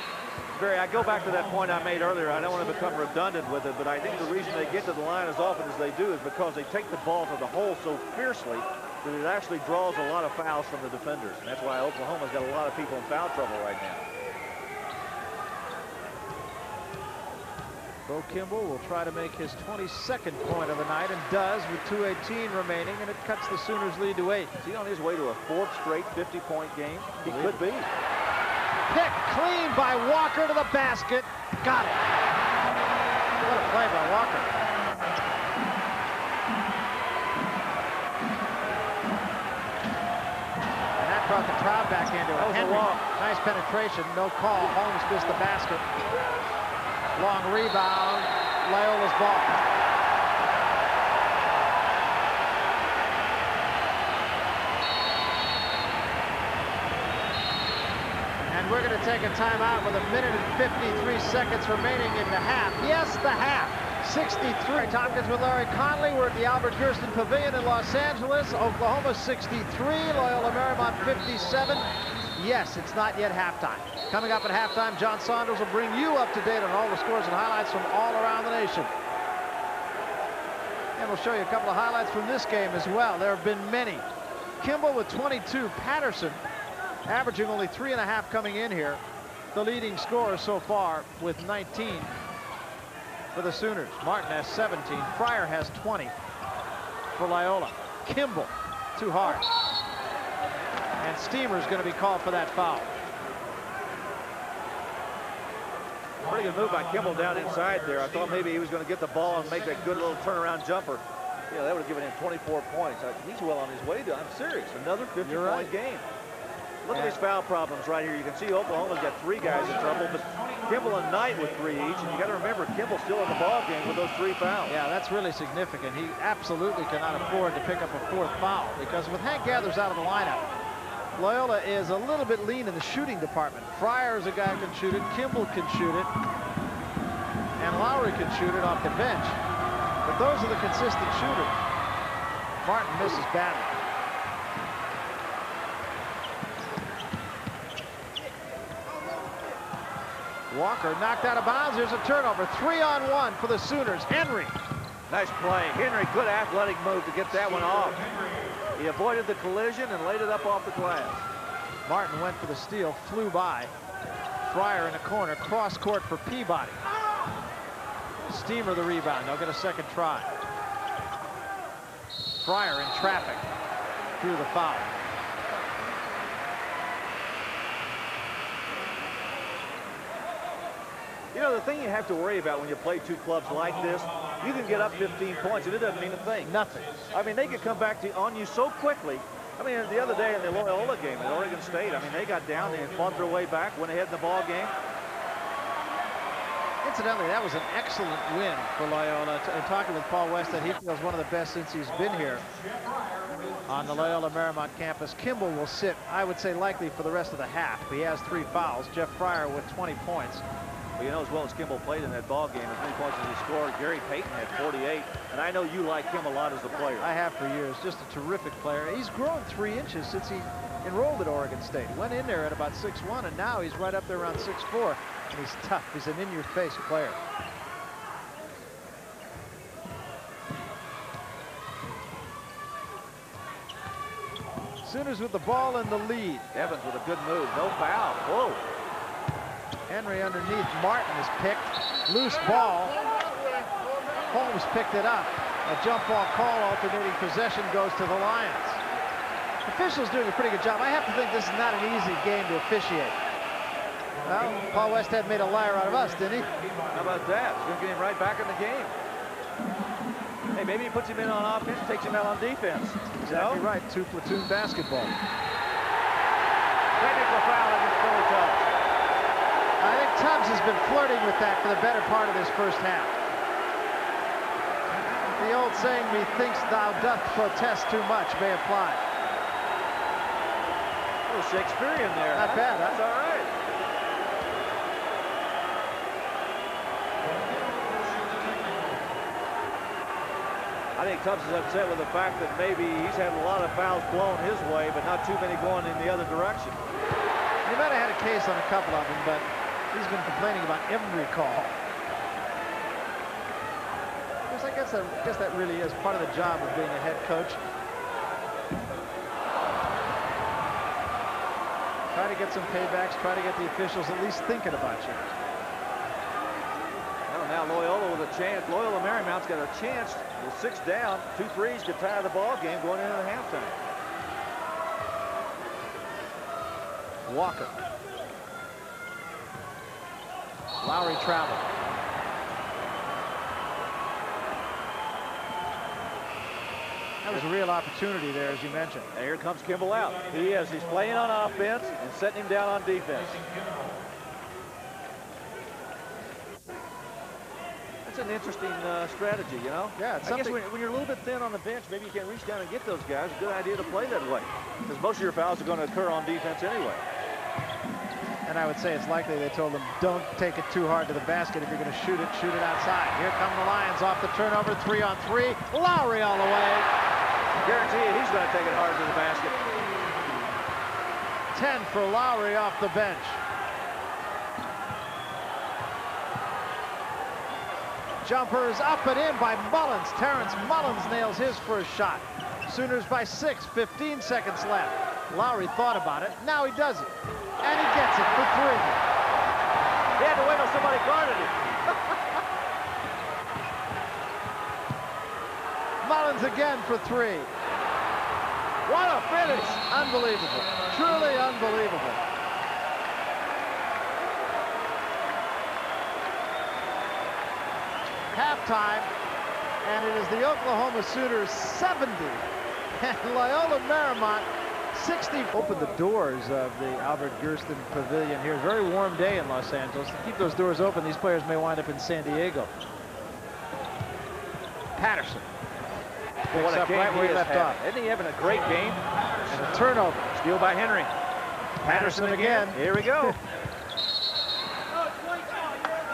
Barry, I go back to that point I made earlier. I don't want to become redundant with it, but I think the reason they get to the line as often as they do is because they take the ball to the hole so fiercely that it actually draws a lot of fouls from the defenders. And that's why Oklahoma's got a lot of people in foul trouble right now. Bo Kimble will try to make his 22nd point of the night and does with 2.18 remaining, and it cuts the Sooners lead to eight. Is he on his way to a fourth straight 50-point game? He could be. Pick clean by Walker to the basket. Got it. What a play by Walker. And that brought the crowd back into it. Henry, nice penetration, no call. Holmes missed the basket. Long rebound, Loyola's ball. And we're going to take a timeout with a minute and 53 seconds remaining in the half. Yes, the half. 63. Tompkins with Larry Conley. We're at the Albert Gersten Pavilion in Los Angeles. Oklahoma 63, Loyola Marymount 57. Yes, it's not yet halftime. Coming up at halftime, John Saunders will bring you up to date on all the scores and highlights from all around the nation. And we'll show you a couple of highlights from this game as well. There have been many. Kimble with 22. Patterson averaging only three and a half coming in here. The leading scorer so far with 19 for the Sooners. Martin has 17. Fryer has 20 for Loyola. Kimble, too hard. And Stumer's going to be called for that foul. Pretty good move by Kimble down inside there. I thought maybe he was going to get the ball and make that good little turnaround jumper. Yeah, that would have given him 24 points. Uh, he's well on his way to, I'm serious, another 50-point right. game. Look at these foul problems right here. You can see Oklahoma's got three guys in trouble, but Kimble and Knight with three each. And you got to remember, Kimble's still in the ball game with those three fouls. Yeah, that's really significant. He absolutely cannot afford to pick up a fourth foul because with Hank Gathers out of the lineup, Loyola is a little bit lean in the shooting department. Fryer is a guy who can shoot it. Kimble can shoot it. And Lowery can shoot it off the bench. But those are the consistent shooters. Martin misses badly. Walker knocked out of bounds. There's a turnover. Three on one for the Sooners. Henry. Nice play. Henry, good athletic move to get that one off. He avoided the collision and laid it up off the glass. Martin went for the steal, flew by. Fryer in the corner, cross court for Peabody. Stumer the rebound. They'll get a second try. Fryer in traffic through the foul. You know, the thing you have to worry about when you play two clubs like this, you can get up 15 points, and it doesn't mean a thing. Nothing. I mean, they could come back to, on you so quickly. I mean, the other day in the Loyola game at Oregon State, I mean, they got down there and fought their way back, went ahead in the ball game. Incidentally, that was an excellent win for Loyola. And talking with Paul Westhead, he feels one of the best since he's been here on the Loyola Marymount campus. Kimble will sit, I would say, likely for the rest of the half. He has three fouls. Jeff Fryer with 20 points. Well, you know as well as Kimble played in that ball game, as many points as he scored, Gary Payton had 48, and I know you like him a lot as a player. I have for years. Just a terrific player. He's grown three inches since he enrolled at Oregon State. Went in there at about 6'1", and now he's right up there around 6'4", and he's tough. He's an in-your-face player. Sooners with the ball in the lead. Evans with a good move. No foul. Whoa. Henry underneath. Martin is picked. Loose ball. Holmes picked it up. A jump ball call alternating possession goes to the Lions. Officials doing a pretty good job. I have to think this is not an easy game to officiate. Well, Paul Westhead made a liar out of us, didn't he? How about that? He's going to get him right back in the game. Hey, maybe he puts him in on offense, takes him out on defense. Exactly right. Two platoon basketball. Technical foul against Billy Tubbs. I think Tubbs has been flirting with that for the better part of this first half. The old saying, methinks thou doth protest too much, may apply. A little Shakespearean there. Not bad, huh? That's all right. I think Tubbs is upset with the fact that maybe he's had a lot of fouls blown his way, but not too many going in the other direction. He might have had a case on a couple of them, but He's been complaining about every call. Because I guess, I guess that really is part of the job of being a head coach. Try to get some paybacks, try to get the officials at least thinking about you. Well, now Loyola with a chance. Loyola Marymount's got a chance with six down, two threes to tie the ball game going into the halftime. Walker Lowery travel. That was a real opportunity there, as you mentioned. And here comes Kimble out. He is. He's playing on offense and setting him down on defense. That's an interesting uh, strategy, you know? Yeah, I guess when, when, you're a little bit thin on the bench, maybe you can't reach down and get those guys. Good idea to play that way. Because most of your fouls are going to occur on defense anyway. And I would say it's likely they told him, don't take it too hard to the basket. If you're going to shoot it, shoot it outside. Here come the Lions off the turnover, three on three. Lowery all the way. Guarantee you he's going to take it hard to the basket. 10 for Lowery off the bench. Jumpers up and in by Mullins. Terrence Mullins nails his first shot. Sooners by six, 15 seconds left. Lowery thought about it. Now he does it. And he gets it for three. He had to wait till somebody guarded him. [laughs] Mullins again for three. What a finish. Unbelievable. Truly unbelievable. Halftime, and it is the Oklahoma Sooners 70 and Loyola Marymount 60 opened the doors of the Albert Gersten Pavilion here. Very warm day in Los Angeles. To keep those doors open, these players may wind up in San Diego. Patterson. Well, what a game right where he left off. Isn't he having a great game? And a turnover. Steal by Henry. Patterson, Patterson again. again. Here we go. [laughs]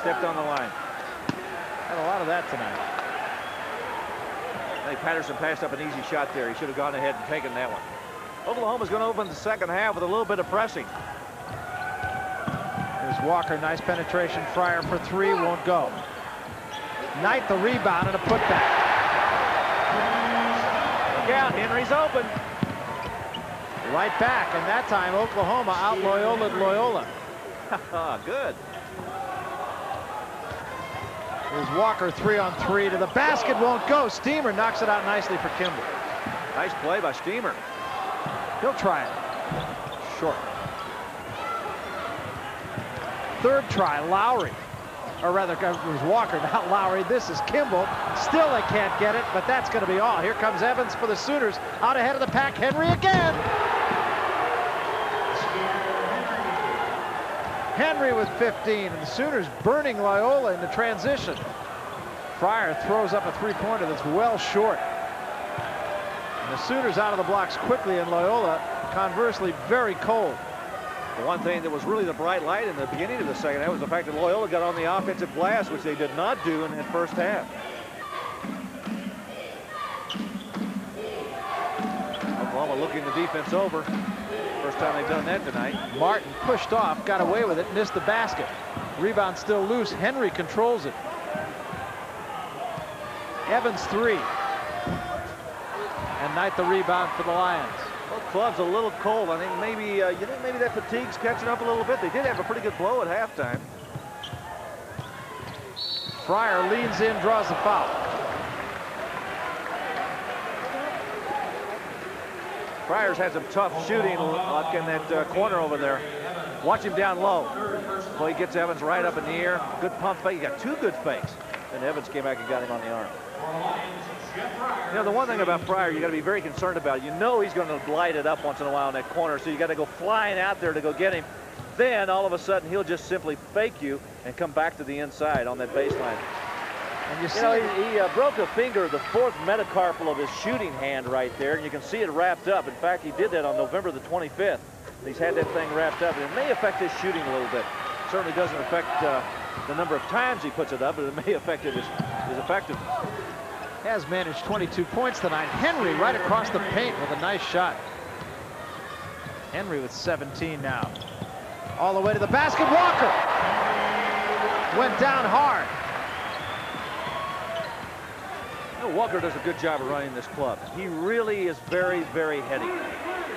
Stepped on the line. Had a lot of that tonight. I think Patterson passed up an easy shot there. He should have gone ahead and taken that one. Oklahoma's going to open the second half with a little bit of pressing. There's Walker, nice penetration. Fryer for three, won't go. Knight the rebound and a putback. Look out, Henry's open. Right back, and that time Oklahoma out Loyola Loyola. [laughs] Ah, good. Here's Walker three on three to the basket, won't go. Stumer knocks it out nicely for Kimble. Nice play by Stumer. He'll try it. Short. Third try, Lowery. Or rather, it was Walker, [laughs] not Lowery. This is Kimble. Still they can't get it, but that's going to be all. Here comes Evans for the Sooners. Out ahead of the pack, Henry again. Henry with 15, and the Sooners burning Loyola in the transition. Fryer throws up a three-pointer that's well short. And the Sooners out of the blocks quickly, and Loyola, conversely, very cold. The one thing that was really the bright light in the beginning of the second half was the fact that Loyola got on the offensive glass, which they did not do in the first half. Oklahoma looking the defense over. First time they've done that tonight. Martin pushed off, got away with it, missed the basket. Rebound still loose. Henry controls it. Evans three. And Knight the rebound for the Lions. Well, club's a little cold. I think maybe uh, you think maybe that fatigue's catching up a little bit. They did have a pretty good blow at halftime. Fryer leans in, draws the foul. Fryer's had some tough shooting like in that uh, corner over there. Watch him down low. Well, he gets Evans right up in the air. Good pump fake. He got two good fakes. And Evans came back and got him on the arm. You know, the one thing about Fryer you got to be very concerned about, you know he's going to light it up once in a while in that corner, so you got to go flying out there to go get him. Then, all of a sudden, he'll just simply fake you and come back to the inside on that baseline. And you, you see, know, he, he uh, broke a finger, the fourth metacarpal of his shooting hand right there, and you can see it wrapped up. In fact, he did that on November the 25th. He's had that thing wrapped up, and it may affect his shooting a little bit. certainly doesn't affect uh, the number of times he puts it up, but it may [laughs] affect his, his effectiveness has managed 22 points tonight. Henry right across the paint with a nice shot. Henry with 17 now. All the way to the basket. Walker went down hard. Walker does a good job of running this club. He really is very, very heady.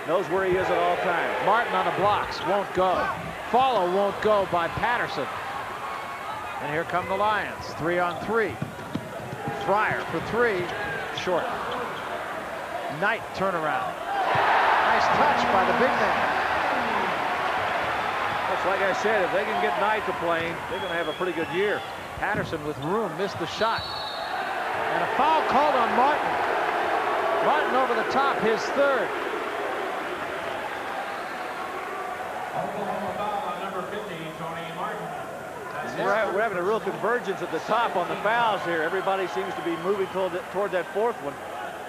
Knows where he is at all times. Martin on the blocks. Won't go. Follow won't go by Patterson. And here come the Lions. Three on three. Fryer for three, short. Knight turnaround. Nice touch by the big man. Looks like I said, if they can get Knight to play, they're going to have a pretty good year. Patterson with room missed the shot. And a foul called on Martin. Martin over the top, his third. We're, we're, having a real convergence at the top on the fouls here. Everybody seems to be moving toward, the, toward that fourth one.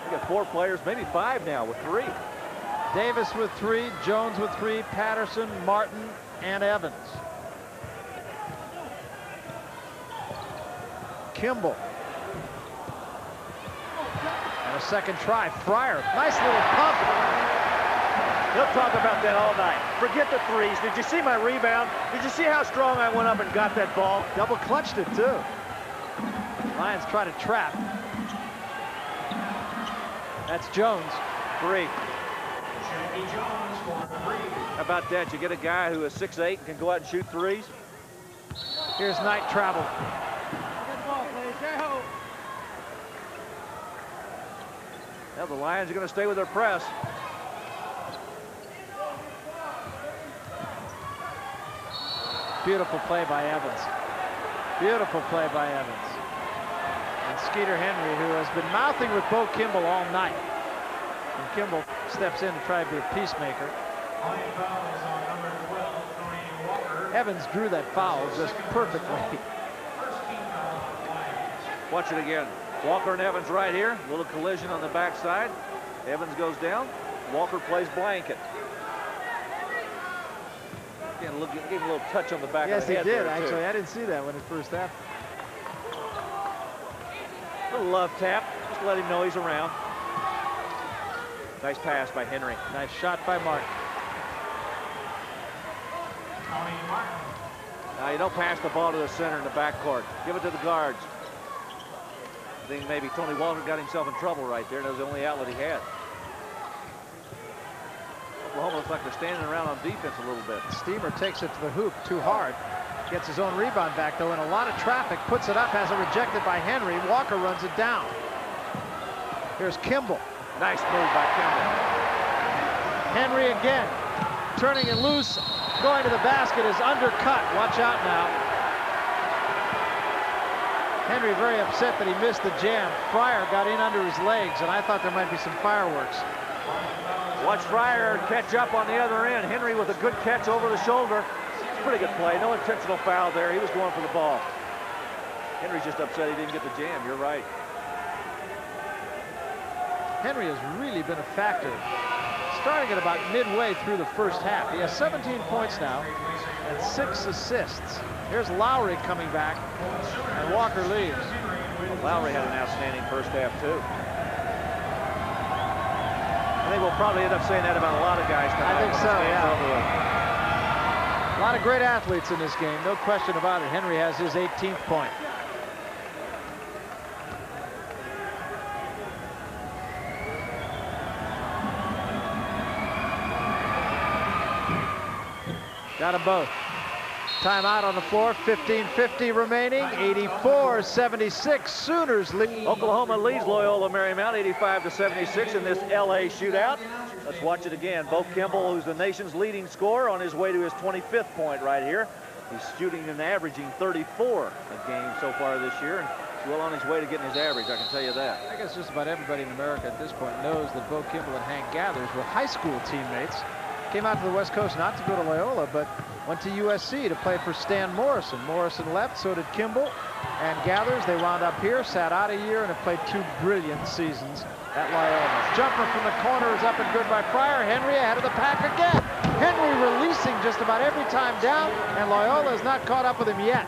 We got four players, maybe five now with three. Davis with three, Jones with three, Patterson, Martin, and Evans. Kimble. And a second try. Fryer, nice little pump. He'll talk about that all night. Forget the threes. Did you see my rebound? Did you see how strong I went up and got that ball? Double clutched it, too. Lions try to trap. That's Jones. Three. How about that? You get a guy who is 6'8 and can go out and shoot threes. Here's Knight travel. Now the Lions are going to stay with their press. Beautiful play by Evans. Beautiful play by Evans. And Skeeter Henry, who has been mouthing with Bo Kimble all night. And Kimble steps in to try to be a peacemaker. Evans drew that foul just perfectly. Watch it again. Walker and Evans right here. Little collision on the backside. Evans goes down. Walker plays blanket. Again, look, gave him a little touch on the back yes, of the head. Yes, he did, actually. I didn't see that when it first happened. Little love tap. Just let him know he's around. Nice pass by Henry. Nice shot by Martin. Now you don't pass the ball to the center in the backcourt. Give it to the guards. I think maybe Tony Walker got himself in trouble right there. That was the only outlet he had. Oklahoma looks like they're standing around on defense a little bit. Stumer takes it to the hoop too hard. Gets his own rebound back, though, in a lot of traffic. Puts it up, has it rejected by Henry. Walker runs it down. Here's Kimble. Nice move by Kimble. Henry again. Turning it loose. Going to the basket is undercut. Watch out now. Henry very upset that he missed the jam. Fryer got in under his legs, and I thought there might be some fireworks. Watch Fryer catch up on the other end. Henry with a good catch over the shoulder. It's a pretty good play. No intentional foul there. He was going for the ball. Henry's just upset he didn't get the jam. You're right. Henry has really been a factor. Starting at about midway through the first half. He has 17 points now and six assists. Here's Lowery coming back, and Walker leaves. Lowery had an outstanding first half, too. I think we'll probably end up saying that about a lot of guys tonight. I think so, yeah. A lot of great athletes in this game, no question about it. Henry has his 18th point. Got them both. Timeout on the floor, 15-50 remaining, 84-76, Sooners lead. Oklahoma leads Loyola Marymount 85-76 in this LA shootout. Let's watch it again. Bo Kimble, who's the nation's leading scorer, on his way to his 25th point right here. He's shooting and averaging 34 a game so far this year, and he's well on his way to getting his average, I can tell you that. I guess just about everybody in America at this point knows that Bo Kimble and Hank Gathers were high school teammates. Came out to the West Coast not to go to Loyola, but went to USC to play for Stan Morrison. Morrison left, so did Kimble and Gathers. They wound up here, sat out a year, and have played two brilliant seasons at Loyola. Jumper from the corner is up and good by Fryer. Henry ahead of the pack again. Henry releasing just about every time down, and Loyola has not caught up with him yet.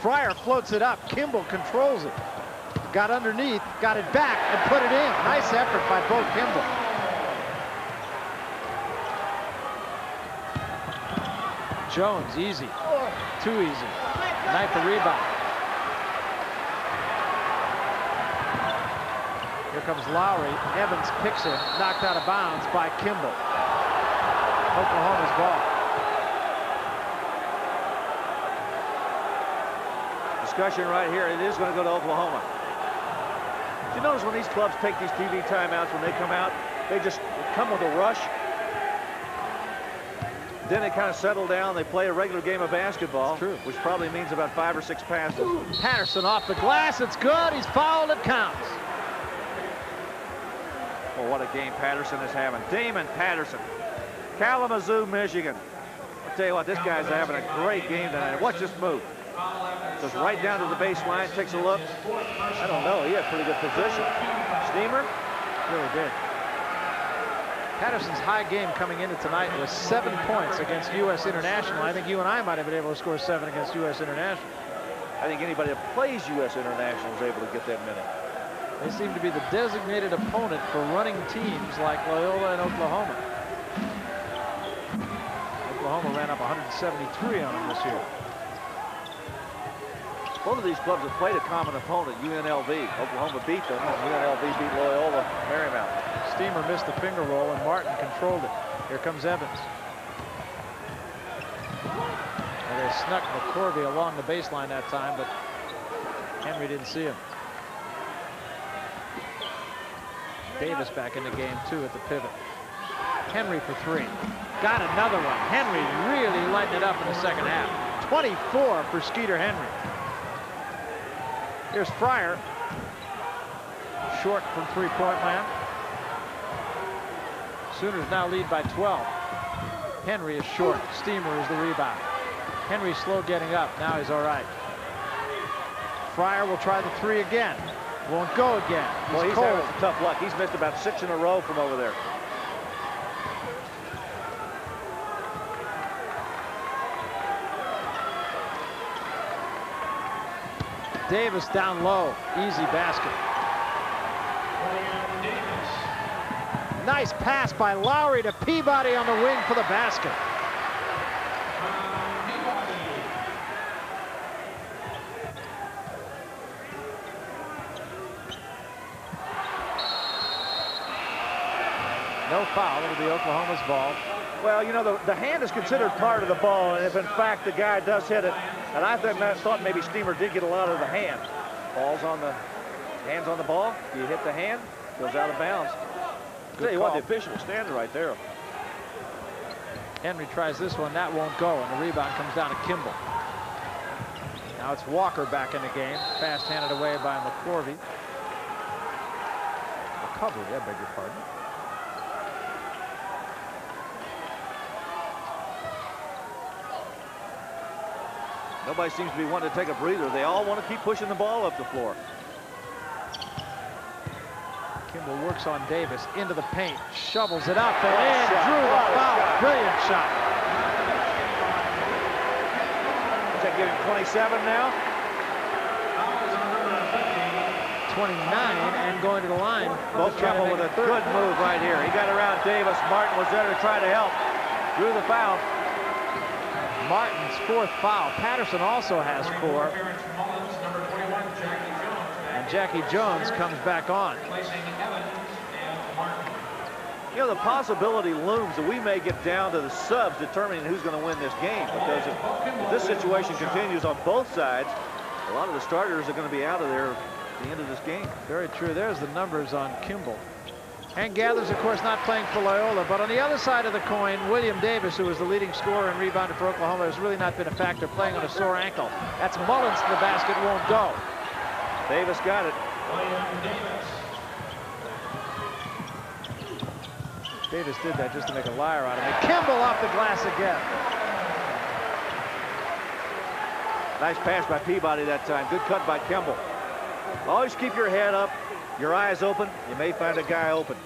Fryer floats it up. Kimble controls it. Got underneath, got it back, and put it in. Nice effort by Bo Kimble. Jones, easy. Too easy. Knight the rebound. Here comes Lowery. Evans picks it. Knocked out of bounds by Kimble. Oklahoma's ball. Discussion right here. It is going to go to Oklahoma. Do you notice when these clubs take these TV timeouts, when they come out, they just come with a rush then they kind of settle down. They play a regular game of basketball, which probably means about five or six passes. Patterson off the glass. It's good. He's fouled. It counts. Well, what a game Patterson is having. Damon Patterson, Kalamazoo, Michigan. I'll tell you what, this guy's having a great game tonight. Watch this move. Goes right down to the baseline, takes a look. I don't know. He had pretty good position. Stumer really did. Patterson's high game coming into tonight was seven points against U.S. International. I think you and I might have been able to score seven against U.S. International. I think anybody that plays U.S. International is able to get that minute. They seem to be the designated opponent for running teams like Loyola and Oklahoma. Oklahoma ran up 173 on them this year. Both of these clubs have played a common opponent, UNLV. Oklahoma beat them, and UNLV beat Loyola Marymount. Stumer missed the finger roll, and Martin controlled it. Here comes Evans. And they snuck McCorvey along the baseline that time, but Henry didn't see him. Davis back in the game, too, at the pivot. Henry for three. Got another one. Henry really lighting it up in the second half. 24 for Skeeter Henry. Here's Fryer. Short from three-point land. Sooners now lead by 12. Henry is short. Stumer is the rebound. Henry slow getting up. Now he's all right. Fryer will try the three again. Won't go again. He's well, he's cold. having some tough luck. He's missed about six in a row from over there. Davis down low. Easy basket. Nice pass by Lowery to Peabody on the wing for the basket. No foul. It'll be Oklahoma's ball. Well, you know, the, the hand is considered part of the ball, and if in fact the guy does hit it, and I think, thought maybe Stumer did get a lot of the hand. Ball's on the, hands on the ball, you hit the hand, goes out of bounds. Good Tell you call. what, the official standing right there. Henry tries this one, that won't go, and the rebound comes down to Kimble. Now it's Walker back in the game, fast handed away by McCorvey. Recovery, I beg your pardon. Nobody seems to be wanting to take a breather. They all want to keep pushing the ball up the floor. Kimble works on Davis into the paint, shovels it up and in, drew the foul. Brilliant shot. Is that giving 27 now? 29 and going to the line. Both Kimble with a good move right here. He got around Davis. Martin was there to try to help. Drew the foul. Martin's fourth foul. Patterson also has four. And Jackie Jones comes back on. You know, the possibility looms that we may get down to the subs determining who's going to win this game because if, if this situation continues on both sides, a lot of the starters are going to be out of there at the end of this game. Very true. There's the numbers on Kimble. Hank Gathers, of course, not playing for Loyola, but on the other side of the coin, William Davis, who was the leading scorer and rebounder for Oklahoma, has really not been a factor playing on a sore ankle. That's Mullins to the basket, won't go. Davis got it. Davis did that just to make a liar out of me. Kimble off the glass again. Nice pass by Peabody that time. Good cut by Kimble. Always keep your head up, your eyes open, you may find a guy open.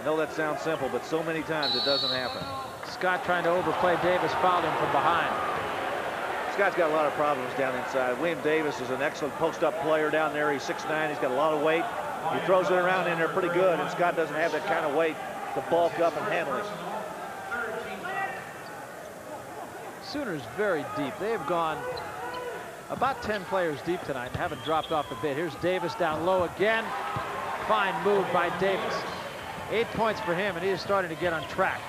I know that sounds simple, but so many times it doesn't happen. Scott trying to overplay Davis, fouled him from behind. Scott's got a lot of problems down inside. William Davis is an excellent post-up player down there. He's 6'9", he's got a lot of weight. He throws it around in there pretty good, and Scott doesn't have that kind of weight to bulk up and handle it. Sooners very deep. They've gone about 10 players deep tonight and haven't dropped off a bit. Here's Davis down low again. Fine move by Davis. Eight points for him, and he is starting to get on track.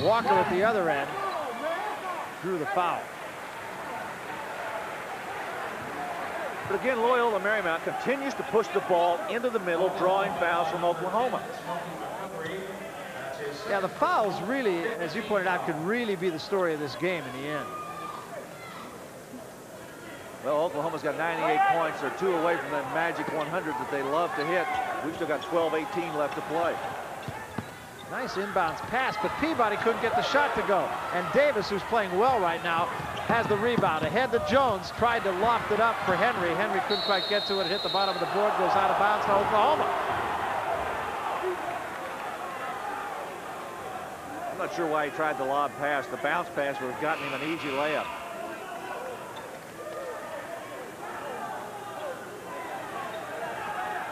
Walker at the other end drew the foul. But again, Loyola Marymount continues to push the ball into the middle, drawing fouls from Oklahoma. Yeah, the fouls really, as you pointed out, could really be the story of this game in the end. Well, Oklahoma's got 98 points. They're two away from that magic 100 that they love to hit. We've still got 12-18 left to play. Nice inbounds pass, but Peabody couldn't get the shot to go. And Davis, who's playing well right now, has the rebound. Ahead to Jones, tried to loft it up for Henry. Henry couldn't quite get to it. It hit the bottom of the board, goes out of bounds to Oklahoma. I'm not sure why he tried the lob pass. The bounce pass would have gotten him an easy layup.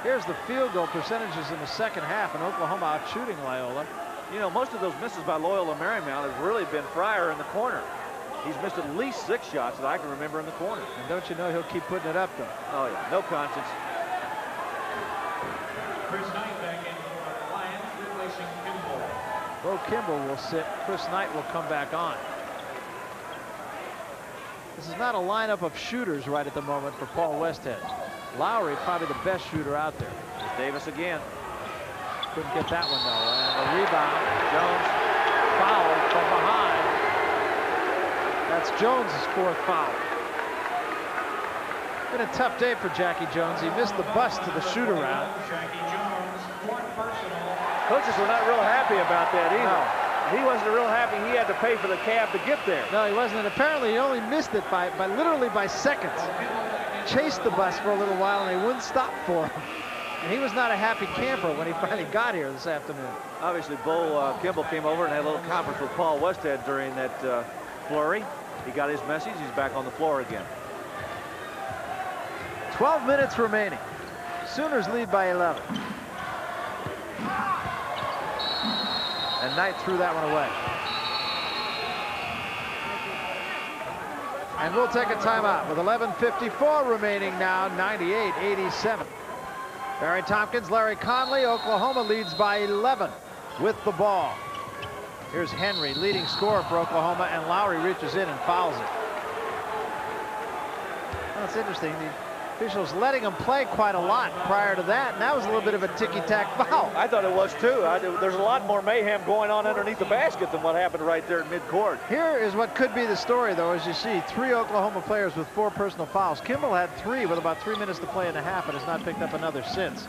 Here's the field goal percentages in the second half, and Oklahoma out shooting Loyola. You know, most of those misses by Loyola Marymount have really been Fryer in the corner. He's missed at least six shots that I can remember in the corner. And don't you know he'll keep putting it up, though? Oh, yeah, no conscience. Chris Knight back in for Lions, replacing Kimble. Bo Kimble will sit. Chris Knight will come back on. This is not a lineup of shooters right at the moment for Paul Westhead. Lowery probably the best shooter out there. Here's Davis again. Couldn't get that one though. And the rebound. Jones fouled from behind. That's Jones's fourth foul. Been a tough day for Jackie Jones. He missed the bus to the shoot around. Coaches were not real happy about that either. No. He wasn't real happy he had to pay for the cab to get there. No, he wasn't. And apparently he only missed it by, by literally by seconds chased the bus for a little while and they wouldn't stop for him. And he was not a happy camper when he finally got here this afternoon. Obviously, Bo uh, Kimble came over and had a little conference with Paul Westhead during that uh, flurry. He got his message. He's back on the floor again. 12 minutes remaining. Sooners lead by 11. And Knight threw that one away. And we'll take a timeout with 11.54 remaining now, 98-87. Barry Tompkins, Larry Conley. Oklahoma leads by 11 with the ball. Here's Henry, leading scorer for Oklahoma, and Lowery reaches in and fouls it. Well, it's interesting. Officials letting him play quite a lot prior to that, and that was a little bit of a ticky-tack foul. I thought it was too. I, there's a lot more mayhem going on underneath the basket than what happened right there in midcourt. Here is what could be the story, though, as you see, three Oklahoma players with four personal fouls. Kimble had three with about three minutes to play and a half and has not picked up another since.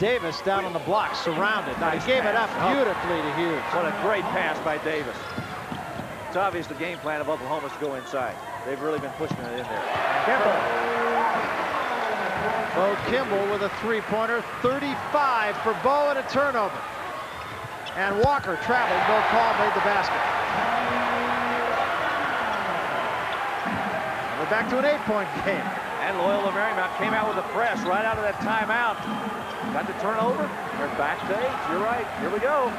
Davis down on the block, surrounded. Nice he gave pass. it up oh. beautifully to Hughes. What a great pass by Davis. It's obvious the game plan of Oklahoma is to go inside. They've really been pushing it in there. Kimble. Bo Kimble with a three-pointer, 35 for Bo and a turnover. And Walker traveled. Bo Call made the basket. And we're back to an eight-point game. And Loyola Marymount came out with a press right out of that timeout. Got the turnover. They're back stage. You're right. Here we go.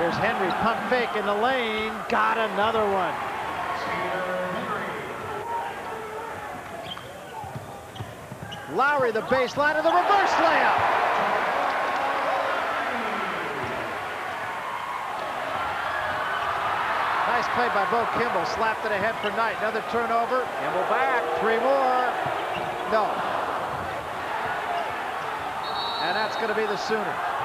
Here's Henry, pump fake in the lane. Got another one. Lowery the baseline of the reverse layup. Nice play by Bo Kimble. Slapped it ahead for Knight. Another turnover. Kimble back. Three more. No. And that's going to be the Sooner.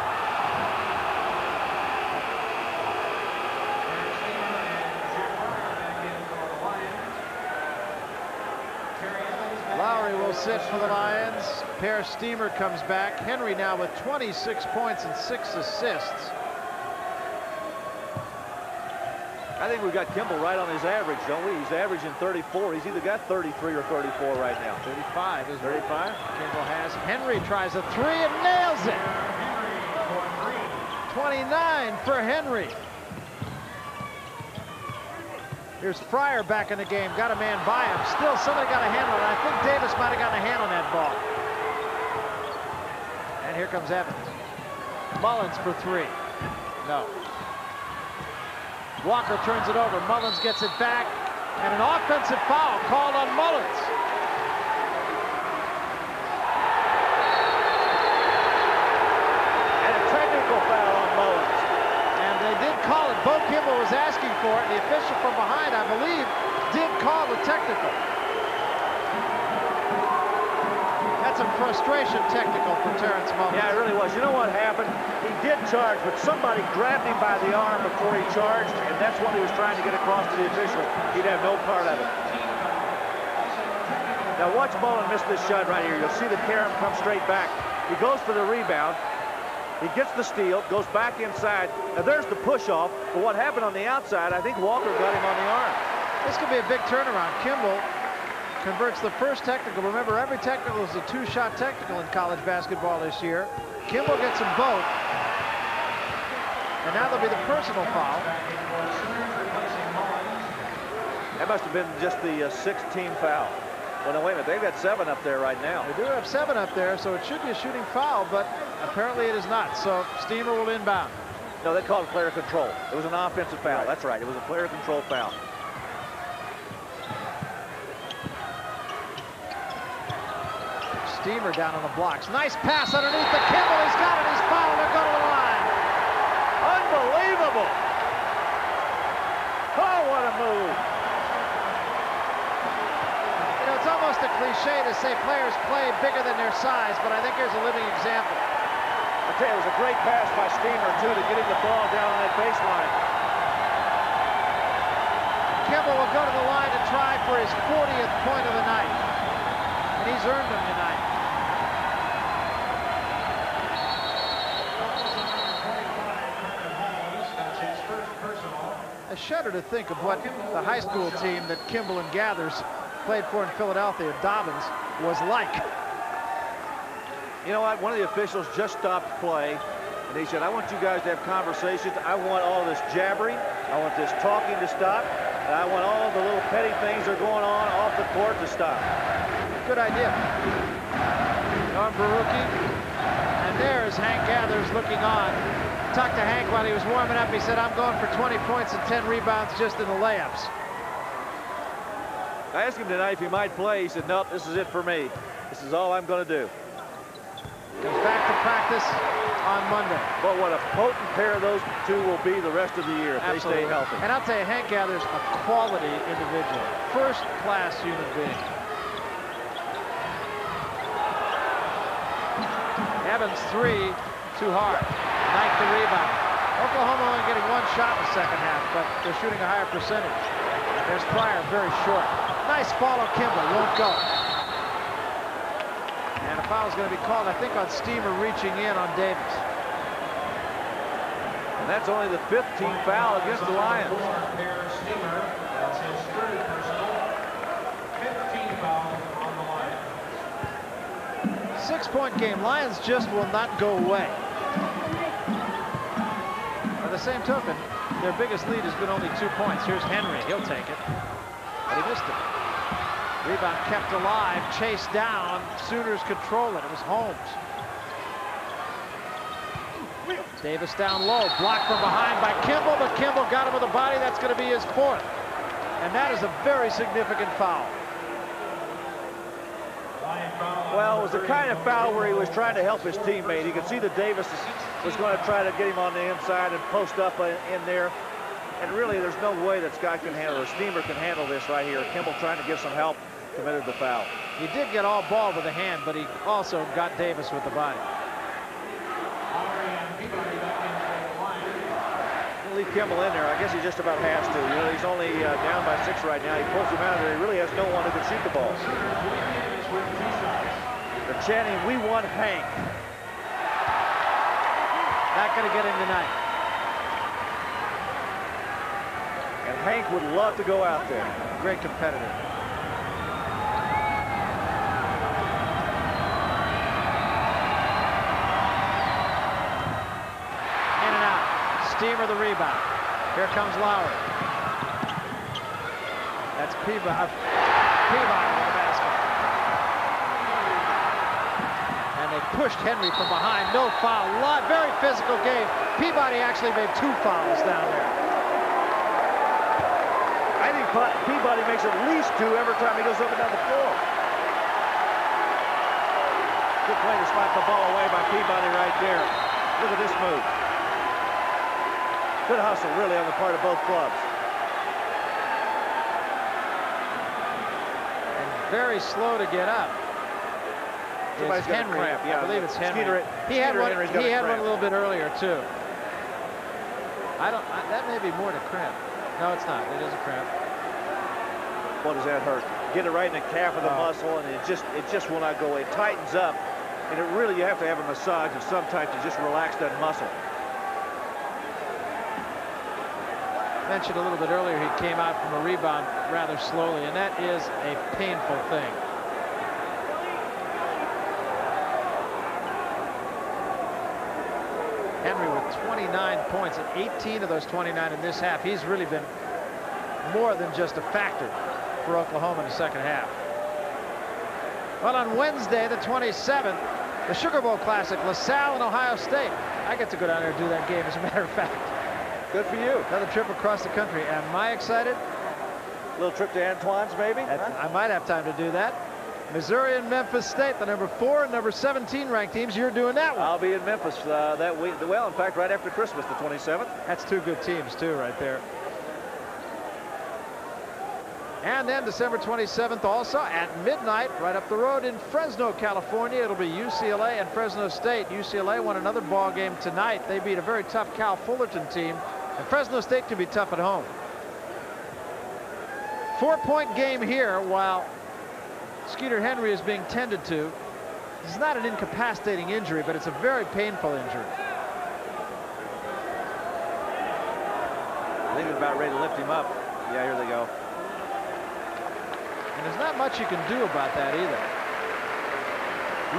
Will sit for the Lions. Per Stumer comes back. Henry now with 26 points and six assists. I think we've got Kimble right on his average, don't we? He's averaging 34. He's either got 33 or 34 right now. 35 is 35. Kimble has. Henry tries a three and nails it. 29 for Henry. Here's Fryer back in the game. Got a man by him. Still, somebody got a handle on it. I think Davis might have gotten a hand on that ball. And here comes Evans. Mullins for three. No. Walker turns it over. Mullins gets it back. And an offensive foul called on Mullins. And a technical foul on Mullins. And they did call it. Bo Kimble was asking for it. The official from behind, I believe, did call the technical. That's a frustration technical for Terrence Mullins. Yeah, it really was. You know what happened? He did charge, but somebody grabbed him by the arm before he charged, and that's what he was trying to get across to the official. He'd have no part of it. Now watch Mullen miss this shot right here. You'll see the Karam come straight back. He goes for the rebound. He gets the steal, goes back inside. Now there's the push-off. But what happened on the outside, I think Walker got him on the arm. This could be a big turnaround. Kimble converts the first technical. Remember, every technical is a two-shot technical in college basketball this year. Kimble gets them both. And now there'll be the personal foul. That must have been just the uh, team foul. Well, no, wait a minute. They've got seven up there right now. They do have seven up there, so it should be a shooting foul, but apparently it is not. So Stumer will inbound. No, they called player control. It was an offensive foul. Right. That's right. It was a player control foul. Stumer down on the blocks. Nice pass underneath the Kimble. He's got it. He's fouled. They're going to the line. Unbelievable. Oh, what a move. You know, it's almost a cliche to say players play bigger than their size, but I think here's a living example. It was a great pass by Stumer, too, to get him the ball down on that baseline. Kimble will go to the line to try for his 40th point of the night. And he's earned them tonight. I shudder to think of what the high school team that Kimble and Gathers played for in Philadelphia, Dobbins, was like. You know what? One of the officials just stopped play, and he said, I want you guys to have conversations. I want all this jabbering. I want this talking to stop. And I want all the little petty things that are going on off the court to stop. Good idea. Norm Baruki. And there's Hank Gathers looking on. Talked to Hank while he was warming up. He said, I'm going for 20 points and 10 rebounds just in the layups. I asked him tonight if he might play. He said, nope, this is it for me. This is all I'm going to do. Goes back to practice on Monday. But what a potent pair of those two will be the rest of the year if Absolutely. they stay healthy. And I'll tell you, Hank Gathers a quality individual. First class human being. Evans three, too hard. Knight the rebound. Oklahoma only getting one shot in the second half, but they're shooting a higher percentage. There's Fryer, very short. Nice follow, Kimble, won't go. And a foul is going to be called, I think, on Stumer reaching in on Davis. And that's only the fifth team foul against the Lions. Harris Stumer, that's his third personal. 15 fouls on the line. Six-point game. Lions just will not go away. By the same token, their biggest lead has been only two points. Here's Henry. He'll take it. But he missed it. Rebound kept alive, chased down. Sooners control it. It was Holmes. Davis down low, blocked from behind by Kimble, but Kimble got him with a body. That's going to be his fourth. And that is a very significant foul. Well, it was the kind of foul where he was trying to help his teammate. You could see that Davis was going to try to get him on the inside and post up in there. And really, there's no way that Scott can handle it. Stumer can handle this right here. Kimble trying to give some help, committed the foul. He did get all ball with the hand, but he also got Davis with the body. Lowery and Peabody back in for the Lions. He'll leave Kimble in there. I guess he just about has to. You know, he's only uh, down by six right now. He pulls him out of there. He really has no one who can shoot the ball. Sooners lead Davis with two shots. They're chanting, we want Hank. Not going to get him tonight. And Hank would love to go out there. Great competitor. In and out. Stumer the rebound. Here comes Lowery. That's Peabody. Uh, Peabody with the basket. And they pushed Henry from behind. No foul. Lot, very physical game. Peabody actually made two fouls down there. I think Pe- Peabody makes at least two every time he goes up and down the floor. Good play to slap the ball away by Peabody right there. Look at this move. Good hustle, really, on the part of both clubs. and very slow to get up. Somebody's a Henry. cramp, yeah. I believe it's Henry. Skeeter- he had Skeeter one. Henry's He a had one a little bit earlier too. I don't. I, that may be more to cramp. No, it's not. It is a cramp. What does that hurt? Get it right in the calf of the Oh. muscle, and it just it just will not go. Away. It tightens up, and it really you have to have a massage of some type to just relax that muscle. Mentioned a little bit earlier, he came out from a rebound rather slowly, and that is a painful thing. Henry with 29 points, and 18 of those 29 in this half. He's really been more than just a factor for Oklahoma in the second half. Well, on Wednesday, the 27th, the Sugar Bowl Classic, LaSalle and Ohio State. I get to go down there and do that game, as a matter of fact. Good for you. Another trip across the country. Am I excited? A Little trip to Antoine's, maybe. That's- I might have time to do that. Missouri and Memphis State, the number four and number 17 ranked teams. You're doing that one. I'll be in Memphis uh, that week. Well, in fact, right after Christmas, the 27th. That's two good teams, too, right there. And then December 27th also at midnight, right up the road in Fresno, California. It'll be UCLA and Fresno State. UCLA won another ball game tonight. They beat a very tough Cal Fullerton team. And Fresno State can be tough at home. Four-point game here while Skeeter Henry is being tended to. This is not an incapacitating injury, but it's a very painful injury. I think they're about ready to lift him up. Yeah, here they go. And there's not much you can do about that either.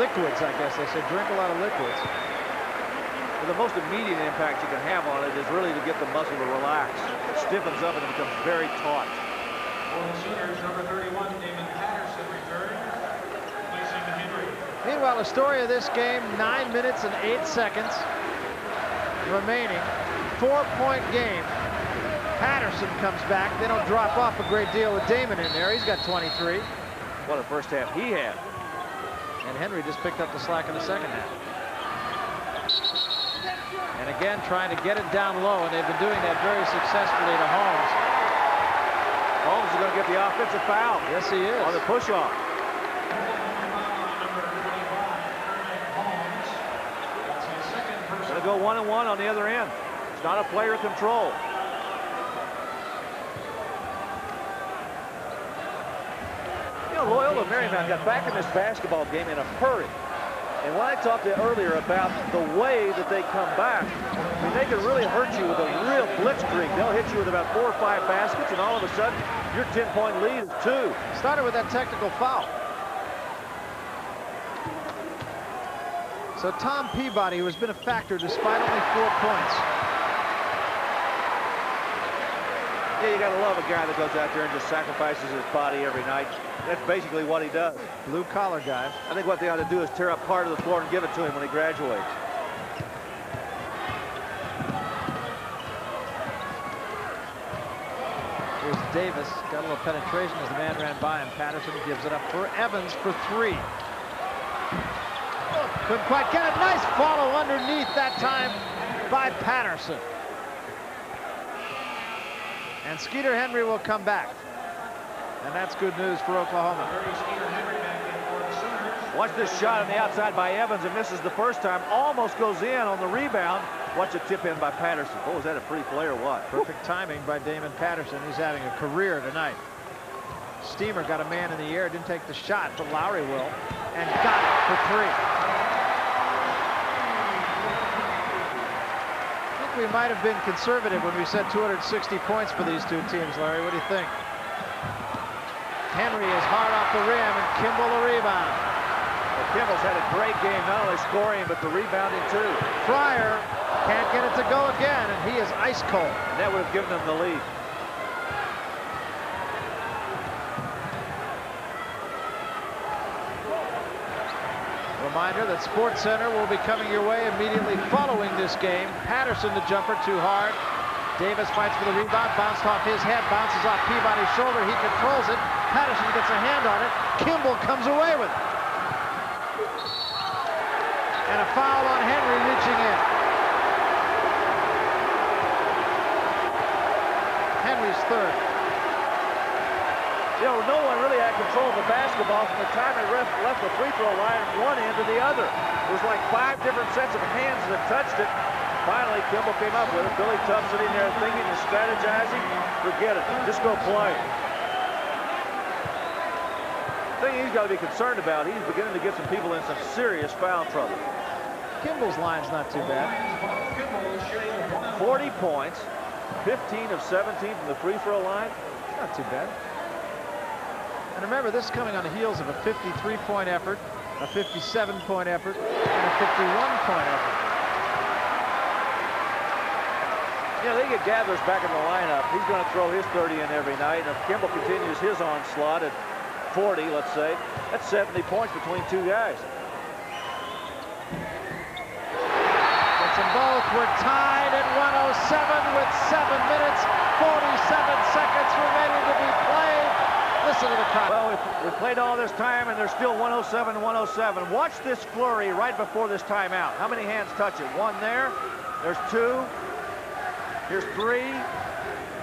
Liquids, I guess they say. Drink a lot of liquids. Well, the most immediate impact you can have on it is really to get the muscle to relax. It stiffens up and it becomes very taut. For Sooners, number 31, Damon Patterson returns, replacing Henry. Meanwhile, the story of this game, nine minutes and eight seconds remaining. Four-point game. Patterson comes back. They don't drop off a great deal with Damon in there. He's got 23. What a first half he had. And Henry just picked up the slack in the second half. And again, trying to get it down low, and they've been doing that very successfully to Holmes. Holmes is going to get the offensive foul. Yes, he is. On the push-off. Going to go one and one on the other end. It's not a player control. You know, Loyola Marymount got back in this basketball game in a hurry. And when I talked to you earlier about the way that they come back, I mean, they can really hurt you with a real blitzkrieg. They'll hit you with about four or five baskets, and all of a sudden, your 10-point lead is two. Started with that technical foul. So Tom Peabody, who has been a factor despite only four points. Yeah, you got to love a guy that goes out there and just sacrifices his body every night. That's basically what he does. Blue collar guy. I think what they ought to do is tear up part of the floor and give it to him when he graduates. Here's Davis. Got a little penetration as the man ran by him. Patterson gives it up for Evans for three. Couldn't quite get it. Nice follow underneath that time by Patterson. And Skeeter Henry will come back. And that's good news for Oklahoma. Watch this shot on the outside by Evans and misses the first time. Almost goes in on the rebound. Watch it tip in by Patterson. Oh, is that a free play or what? Perfect timing by Damon Patterson. He's having a career tonight. Stumer got a man in the air, didn't take the shot, but Lowery will, and got it for three. I think we might have been conservative when we said 260 points for these two teams, Larry. What do you think? Henry is hard off the rim, and Kimble the rebound. Well, Kimble's had a great game, not only scoring, but the rebounding, too. Fryer can't get it to go again, and he is ice cold. And that would have given them the lead. Reminder that Sports Center will be coming your way immediately following this game. Patterson the jumper too hard. Davis fights for the rebound, bounced off his head, bounces off Peabody's shoulder. He controls it. Patterson gets a hand on it. Kimble comes away with it. And a foul on Henry reaching in. Henry's third. You know, no one really had control of the basketball from the time it left the free throw line from one end to the other. It was like five different sets of hands that touched it. Finally, Kimble came up with it. Billy Tubbs sitting there thinking and strategizing. Forget it. Just go play. The thing he's got to be concerned about, he's beginning to get some people in some serious foul trouble. Kimble's line's not too bad. 40 points, 15 of 17 from the free throw line. Not too bad. And remember, this is coming on the heels of a 53-point effort, a 57-point effort, and a 51-point effort. Yeah, they get Gathers back in the lineup. He's going to throw his 30 in every night. And if Kimble continues his onslaught at 40, let's say, that's 70 points between two guys. Both. We're tied at 107 with 7 minutes, 47 seconds remaining to be played. Listen to the crowd. Well, we've, we've played all this time, and there's still 107 107. Watch this flurry right before this timeout. How many hands touch it? One there. There's two. Here's three.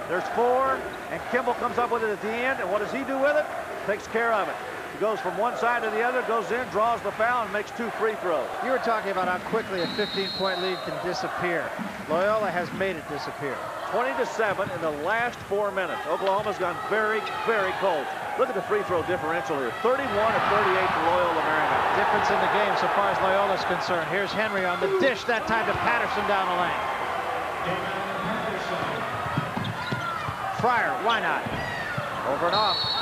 There's four. And Kimble comes up with it at the end. And what does he do with it? Takes care of it. He goes from one side to the other, goes in, draws the foul, and makes two free throws. You were talking about how quickly a 15-point lead can disappear. Loyola has made it disappear. 20 to 7 in the last four minutes. Oklahoma's gone very, very cold. Look at the free throw differential here. 31 to 38 to Loyola Marymount. Difference in the game so far as Loyola's concerned. Here's Henry on the dish, that time to Patterson down the lane. Fryer, why not? Over and off.